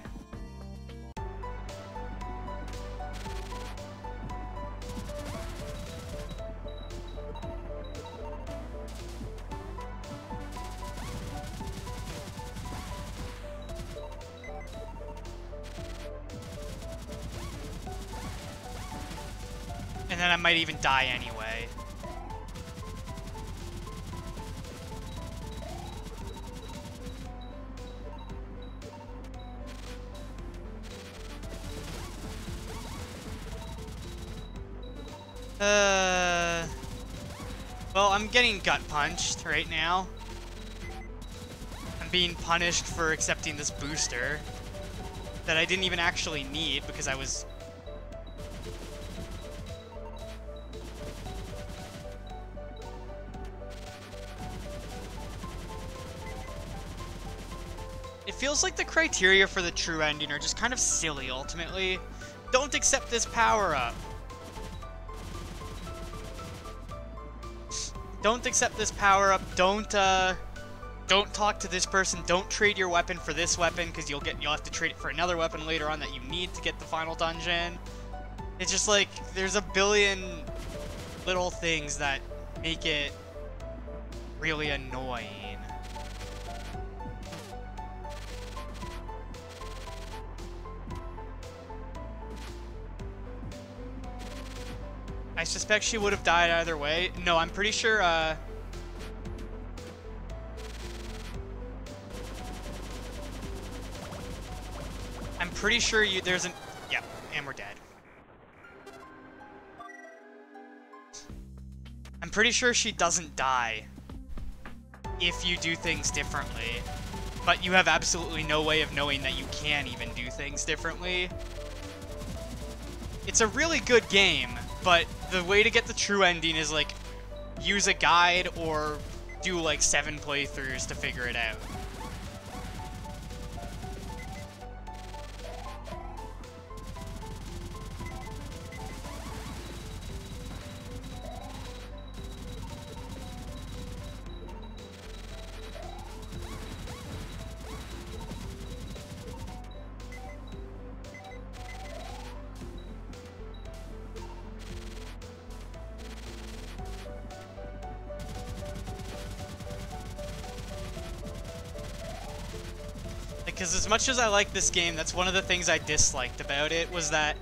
Might even die anyway. Uh, well, I'm getting gut punched right now. I'm being punished for accepting this booster that I didn't even actually need because I was feels like the criteria for the true ending are just kind of silly, ultimately. Don't accept this power-up. Don't accept this power-up. Don't, uh... Don't talk to this person. Don't trade your weapon for this weapon, because you'll get you'll have to trade it for another weapon later on that you need to get the final dungeon. It's just like, there's a billion little things that make it really annoying. Suspect she would have died either way. No, I'm pretty sure, uh... I'm pretty sure you- there's an- Yep, and we're dead. I'm pretty sure she doesn't die if you do things differently. But you have absolutely no way of knowing that you can even do things differently. It's a really good game, but the way to get the true ending is like use a guide or do like seven playthroughs to figure it out. Much as I like this game, that's one of the things I disliked about it was that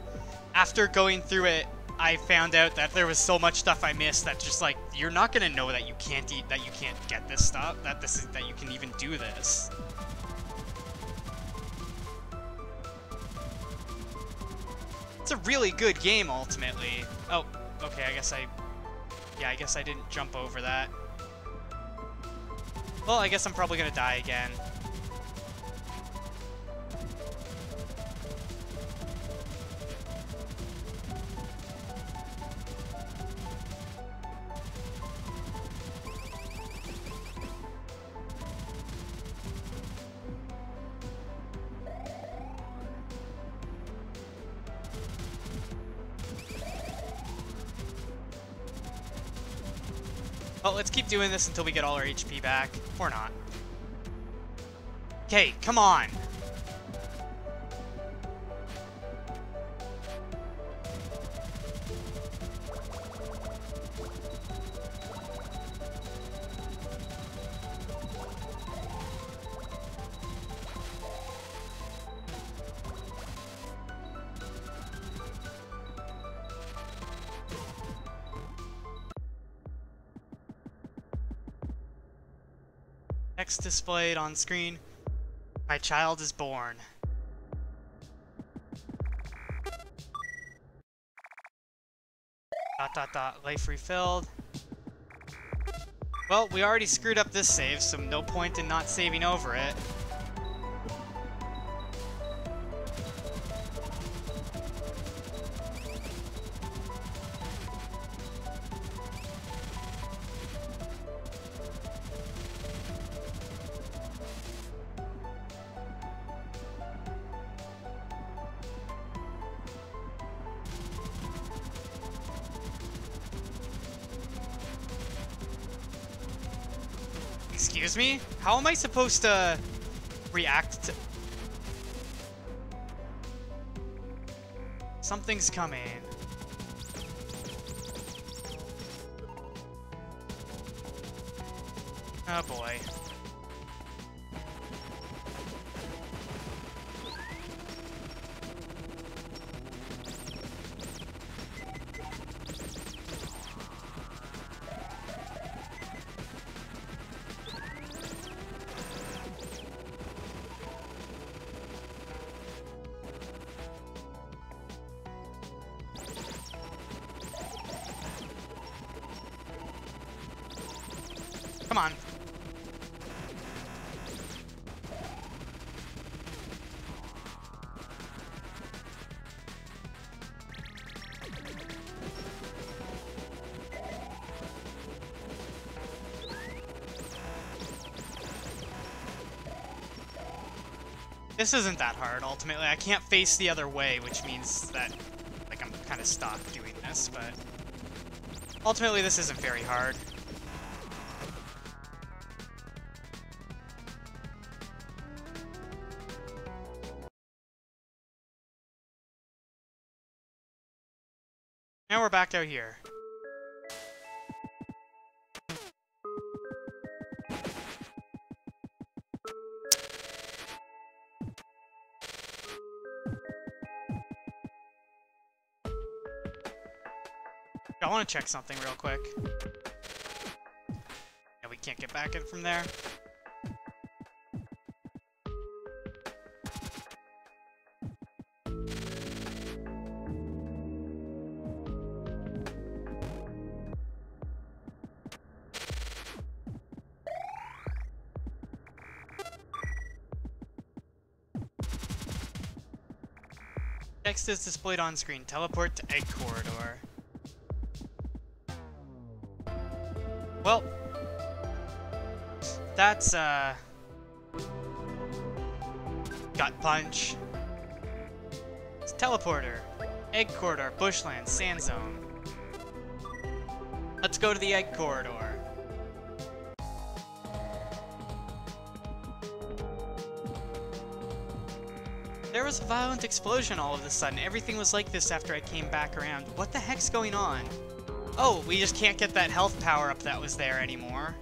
after going through it, I found out that there was so much stuff I missed that just like you're not gonna know that you can't eat that you can't get this stuff that this is that you can even do this. It's a really good game ultimately. Oh, okay, I guess I yeah, I guess I didn't jump over that. Well, I guess I'm probably gonna die again. Doing this until we get all our HP back. Or not. Okay, come on. Displayed on screen. My child is born. Dot dot dot, life refilled. Well, we already screwed up this save, so no point in not saving over it. How am I supposed to react to... Something's coming. Oh boy. Come on. This isn't that hard, ultimately. I can't face the other way, which means that, like, I'm kind of stuck doing this, but... Ultimately, this isn't very hard. Check something real quick. Yeah, we can't get back in from there. Text is displayed on screen. Teleport to Egg Corridor. Well, that's, uh... Gut Punch. It's Teleporter. Egg Corridor, Bushland, Sand Zone. Let's go to the Egg Corridor. There was a violent explosion all of a sudden. Everything was like this after I came back around. What the heck's going on? Oh, we just can't get that health power up that was there anymore.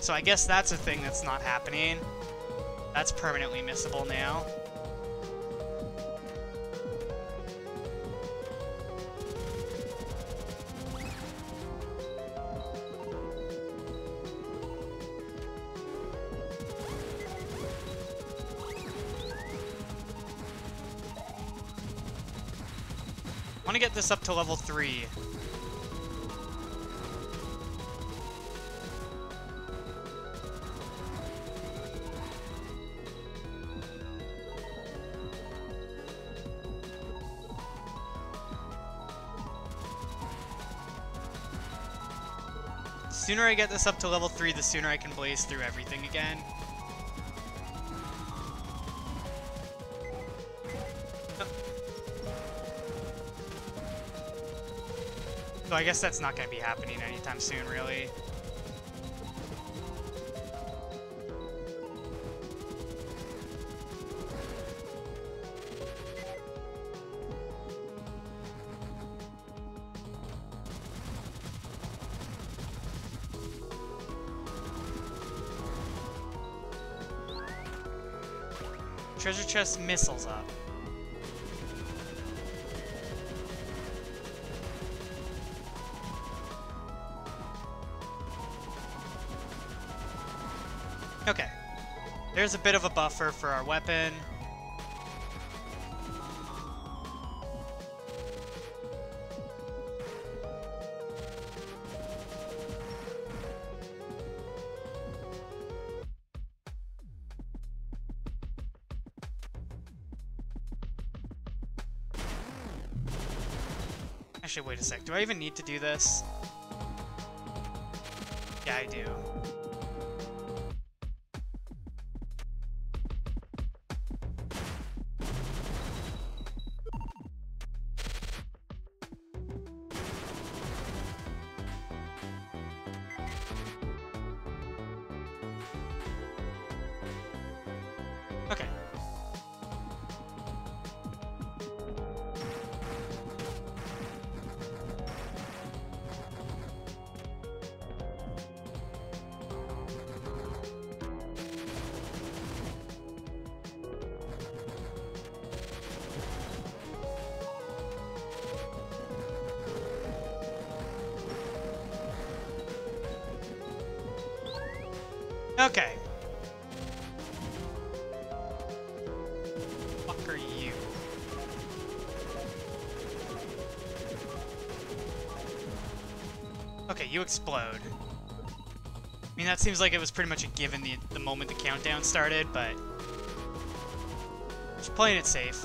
So I guess that's a thing that's not happening. That's permanently missable now. Up to level 3. The sooner I get this up to level 3, the sooner I can blaze through everything again. So I guess that's not going to be happening anytime soon, really. Treasure chest missiles up. There's a bit of a buffer for our weapon. Actually, wait a sec. Do I even need to do this? Yeah, I do. Explode. I mean, that seems like it was pretty much a given the, the moment the countdown started, but... Just playing it safe.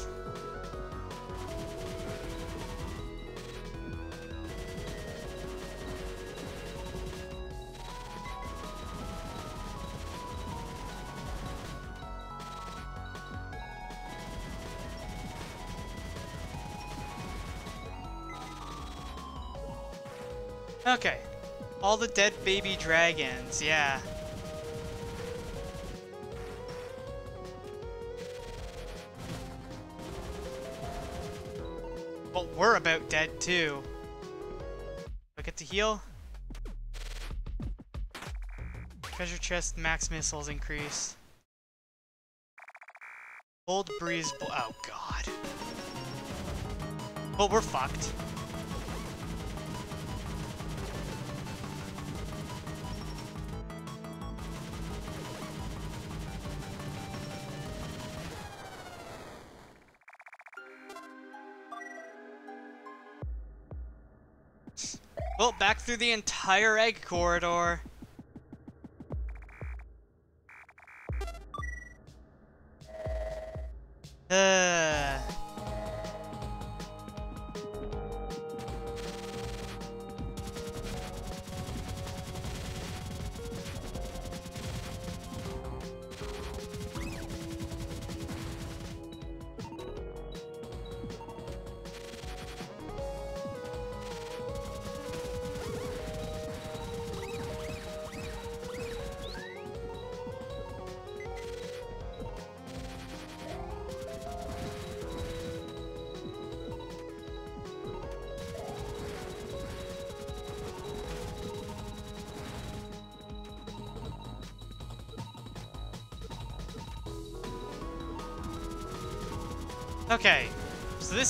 All the dead baby dragons, yeah. But we're about dead too. I get to heal? Treasure chest max missiles increase. Cold breeze. Oh god. Well, we're fucked. Well, back through the entire egg corridor. Uh...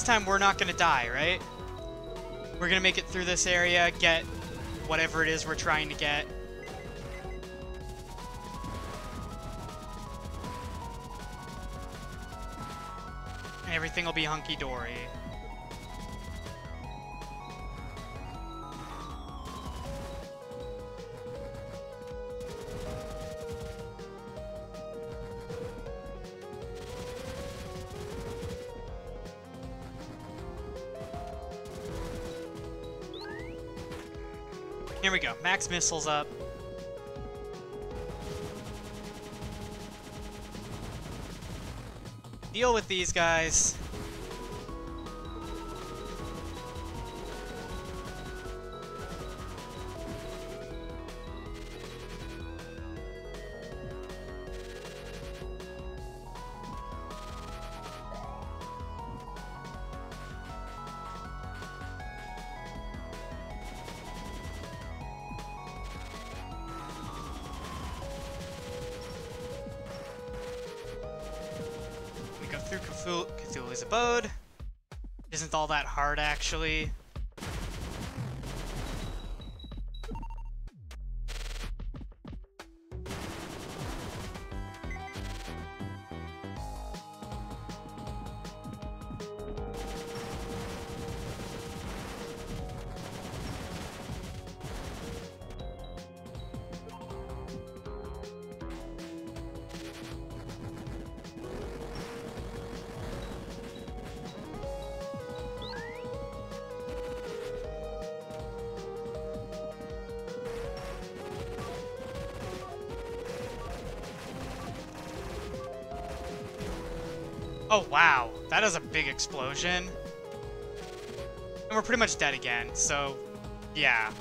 time we're not gonna die, right? We're gonna make it through this area, get whatever it is we're trying to get. And everything will be hunky-dory. Missiles up. Deal with these guys. Actually. Oh, wow. That is a big explosion. And we're pretty much dead again, so... Yeah.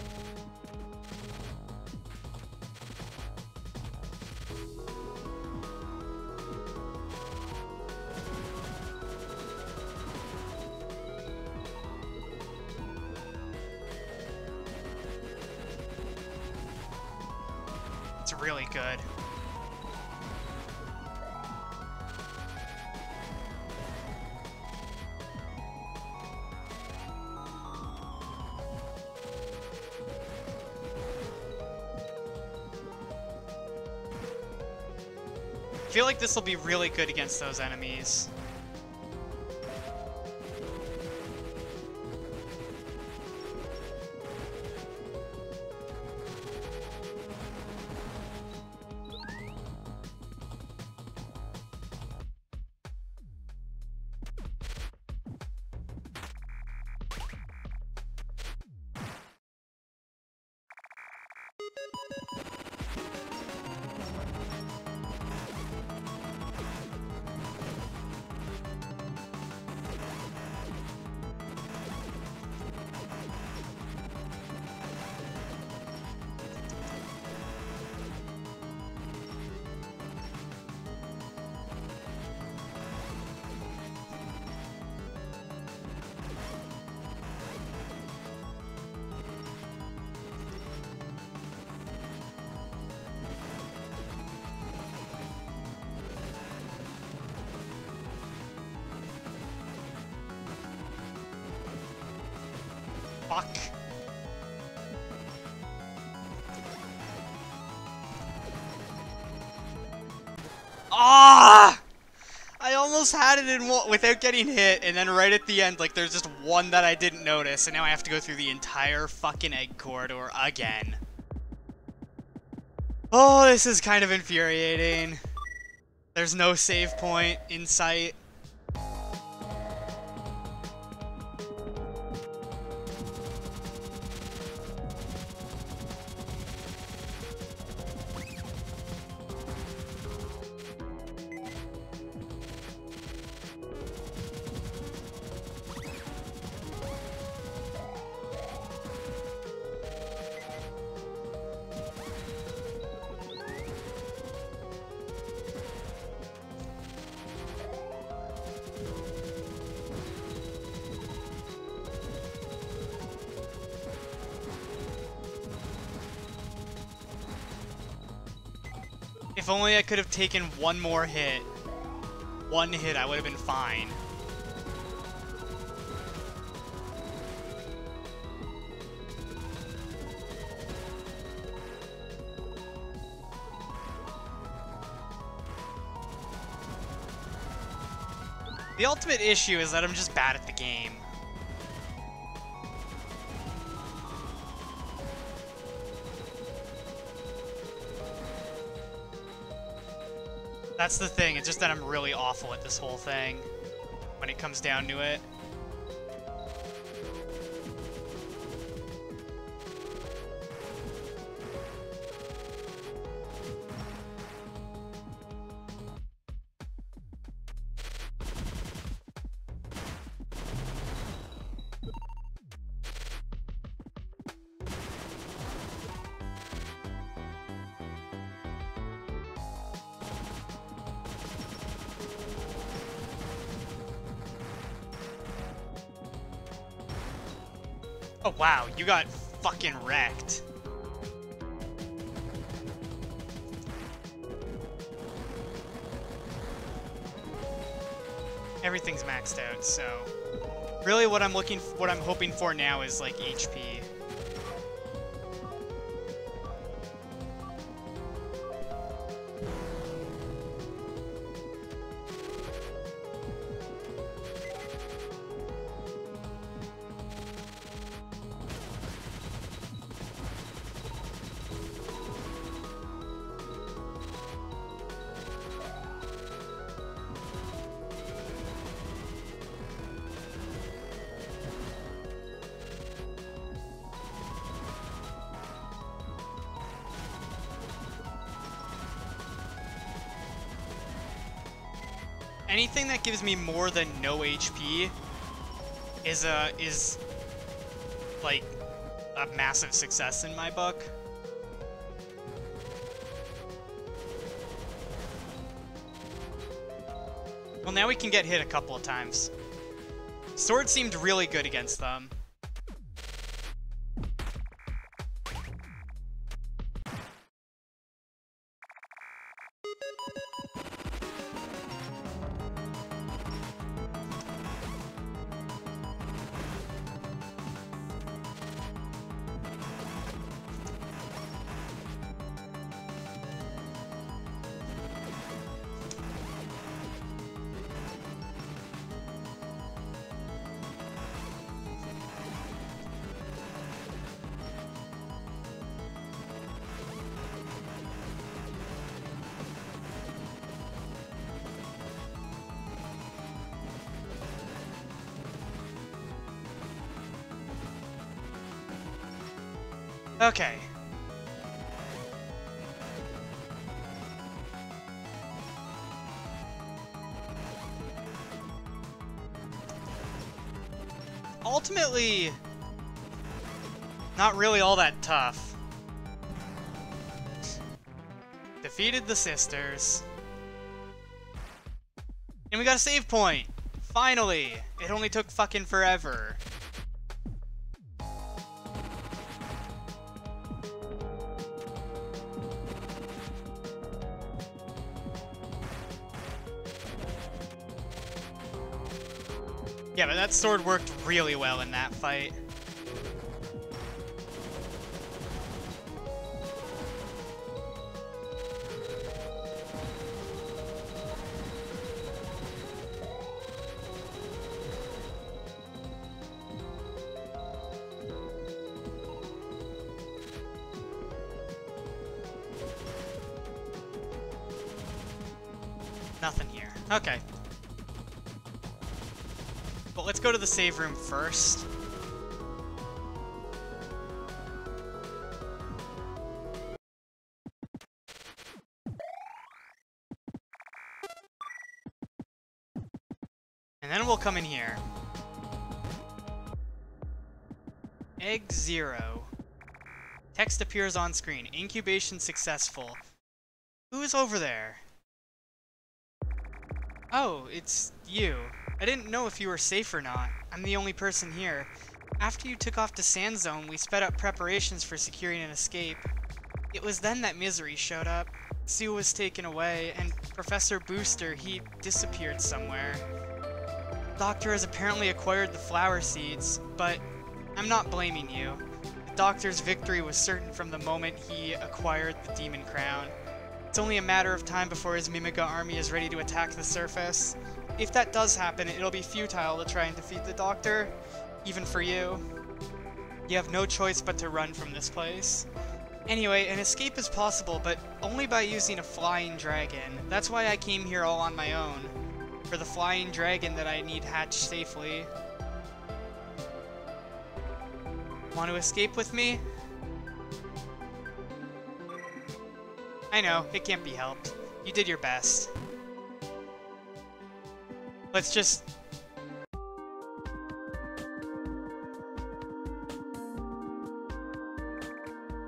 Will be really good against those enemies. In one without getting hit, and then right at the end, like, there's just one that I didn't notice, and now I have to go through the entire fucking egg corridor again. Oh, this is kind of infuriating. There's no save point in sight. only I could have taken one more hit, one hit, I would have been fine. The ultimate issue is that I'm just bad at the game. That's the thing, it's just that I'm really awful at this whole thing when it comes down to it. You got fucking wrecked. Everything's maxed out, so really what I'm looking what I'm hoping for now is like HP. More than no HP is a is like a massive success in my book. Well, now we can get hit a couple of times. Sword seemed really good against them. Okay. Ultimately, not really all that tough. Defeated the sisters. And we got a save point! Finally! It only took fucking forever. Sword worked really well in that fight. Save room first. And then we'll come in here. Egg zero. Text appears on screen. Incubation successful. Who's over there? Oh, it's you. I didn't know if you were safe or not. I'm the only person here. After you took off to Sand Zone, we sped up preparations for securing an escape. It was then that Misery showed up. Sue was taken away, and Professor Booster, he disappeared somewhere. Doctor has apparently acquired the flower seeds, but I'm not blaming you. The Doctor's victory was certain from the moment he acquired the Demon Crown. It's only a matter of time before his Mimiga army is ready to attack the surface. If that does happen, it'll be futile to try and defeat the Doctor, even for you. You have no choice but to run from this place. Anyway, an escape is possible, but only by using a flying dragon. That's why I came here all on my own. For the flying dragon that I need hatched safely. Want to escape with me? I know, it can't be helped. You did your best. Let's just...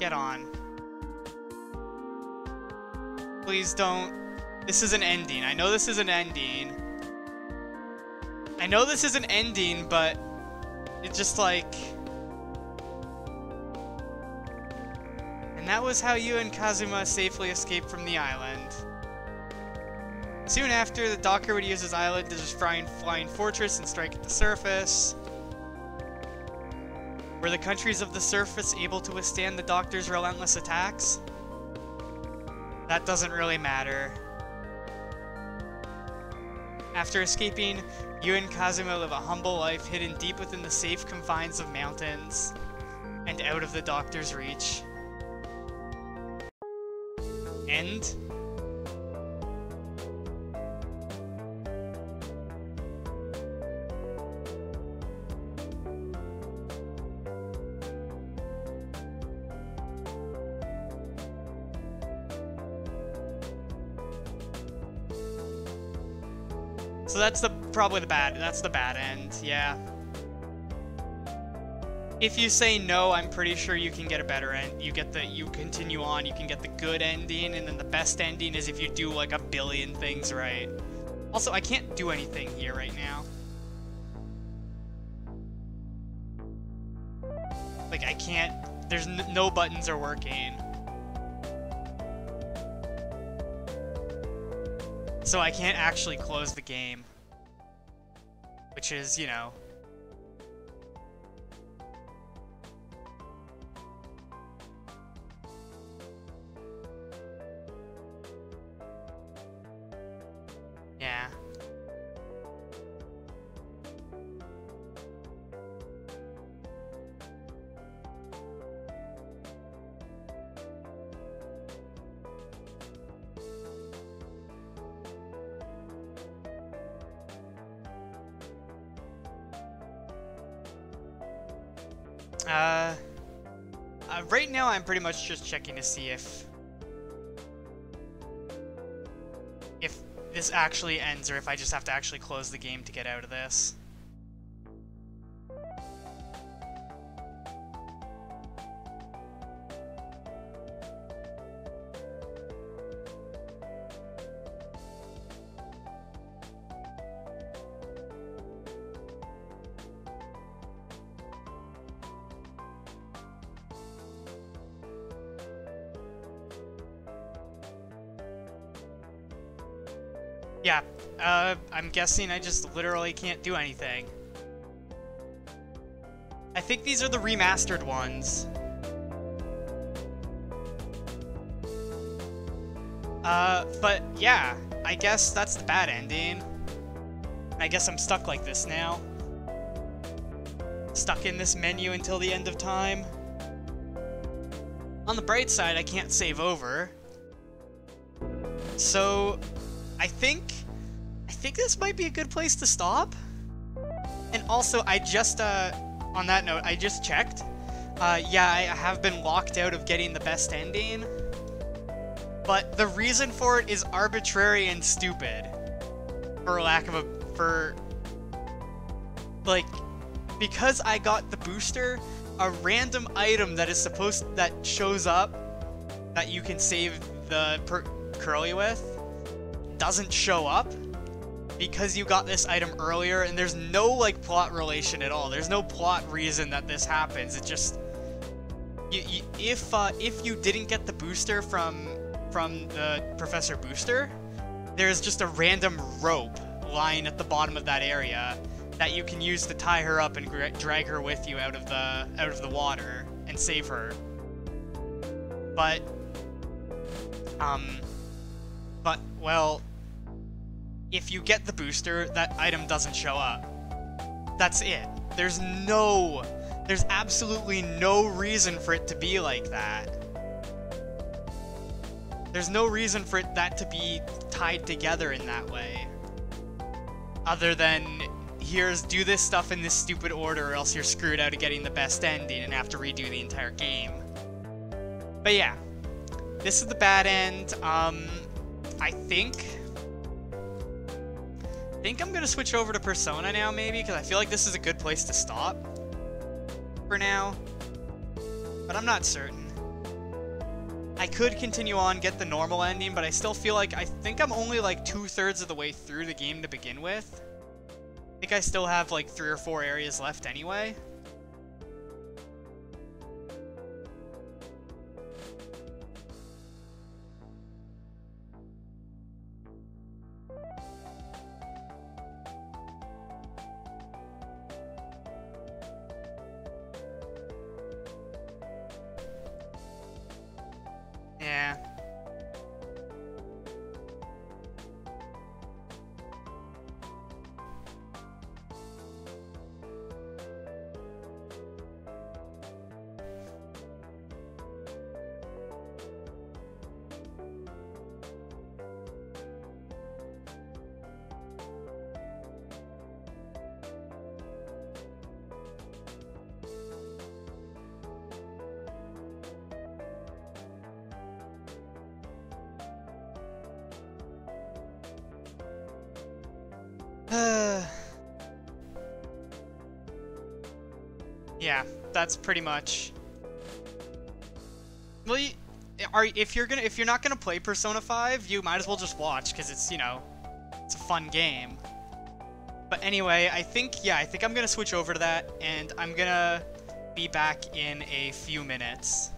Get on. Please don't... This is an ending. I know this is an ending. I know this is an ending, but... It's just like... And that was how you and Kazuma safely escaped from the island. Soon after, the Doctor would use his island to destroy Flying Fortress and strike at the surface. Were the countries of the surface able to withstand the Doctor's relentless attacks? That doesn't really matter. After escaping, you and Kazuma live a humble life hidden deep within the safe confines of mountains and out of the Doctor's reach. End? That's the probably the bad that's the bad end, yeah. If you say no, I'm pretty sure you can get a better end. You get the you continue on, you can get the good ending, and then the best ending is if you do like a billion things right. Also, I can't do anything here right now. Like I can't there's no buttons are working. So I can't actually close the game. Which is, you know... Yeah. Uh, right now I'm pretty much just checking to see if if this actually ends or if I just have to actually close the game to get out of this. Guessing I just literally can't do anything. I think these are the remastered ones. Uh, but yeah, I guess that's the bad ending. I guess I'm stuck like this now. Stuck in this menu until the end of time. On the bright side, I can't save over. So, I think think this might be a good place to stop. And also, I just, uh, on that note, I just checked. Uh, yeah, I have been locked out of getting the best ending. But the reason for it is arbitrary and stupid. For lack of a, for, like, because I got the booster, a random item that is supposed, that shows up, that you can save the Curly with, doesn't show up because you got this item earlier and there's no like plot relation at all. There's no plot reason that this happens. It just you, you, if uh, if you didn't get the booster from from the Professor Booster, there's just a random rope lying at the bottom of that area that you can use to tie her up and drag her with you out of the out of the water and save her. But um but well if you get the booster, that item doesn't show up. That's it. There's no, there's absolutely no reason for it to be like that. There's no reason for it, that to be tied together in that way. Other than, here's, do this stuff in this stupid order or else you're screwed out of getting the best ending and have to redo the entire game. But yeah, this is the bad end. Um, I think think I'm gonna switch over to Persona now, maybe, because I feel like this is a good place to stop for now. But I'm not certain. I could continue on, get the normal ending, but I still feel like I think I'm only like two-thirds of the way through the game to begin with. I think I still have like three or four areas left anyway. Yeah. yeah, that's pretty much. Well, you, are if you're gonna if you're not gonna play Persona 5, you might as well just watch because it's you know, it's a fun game. But anyway, I think yeah, I think I'm gonna switch over to that, and I'm gonna be back in a few minutes.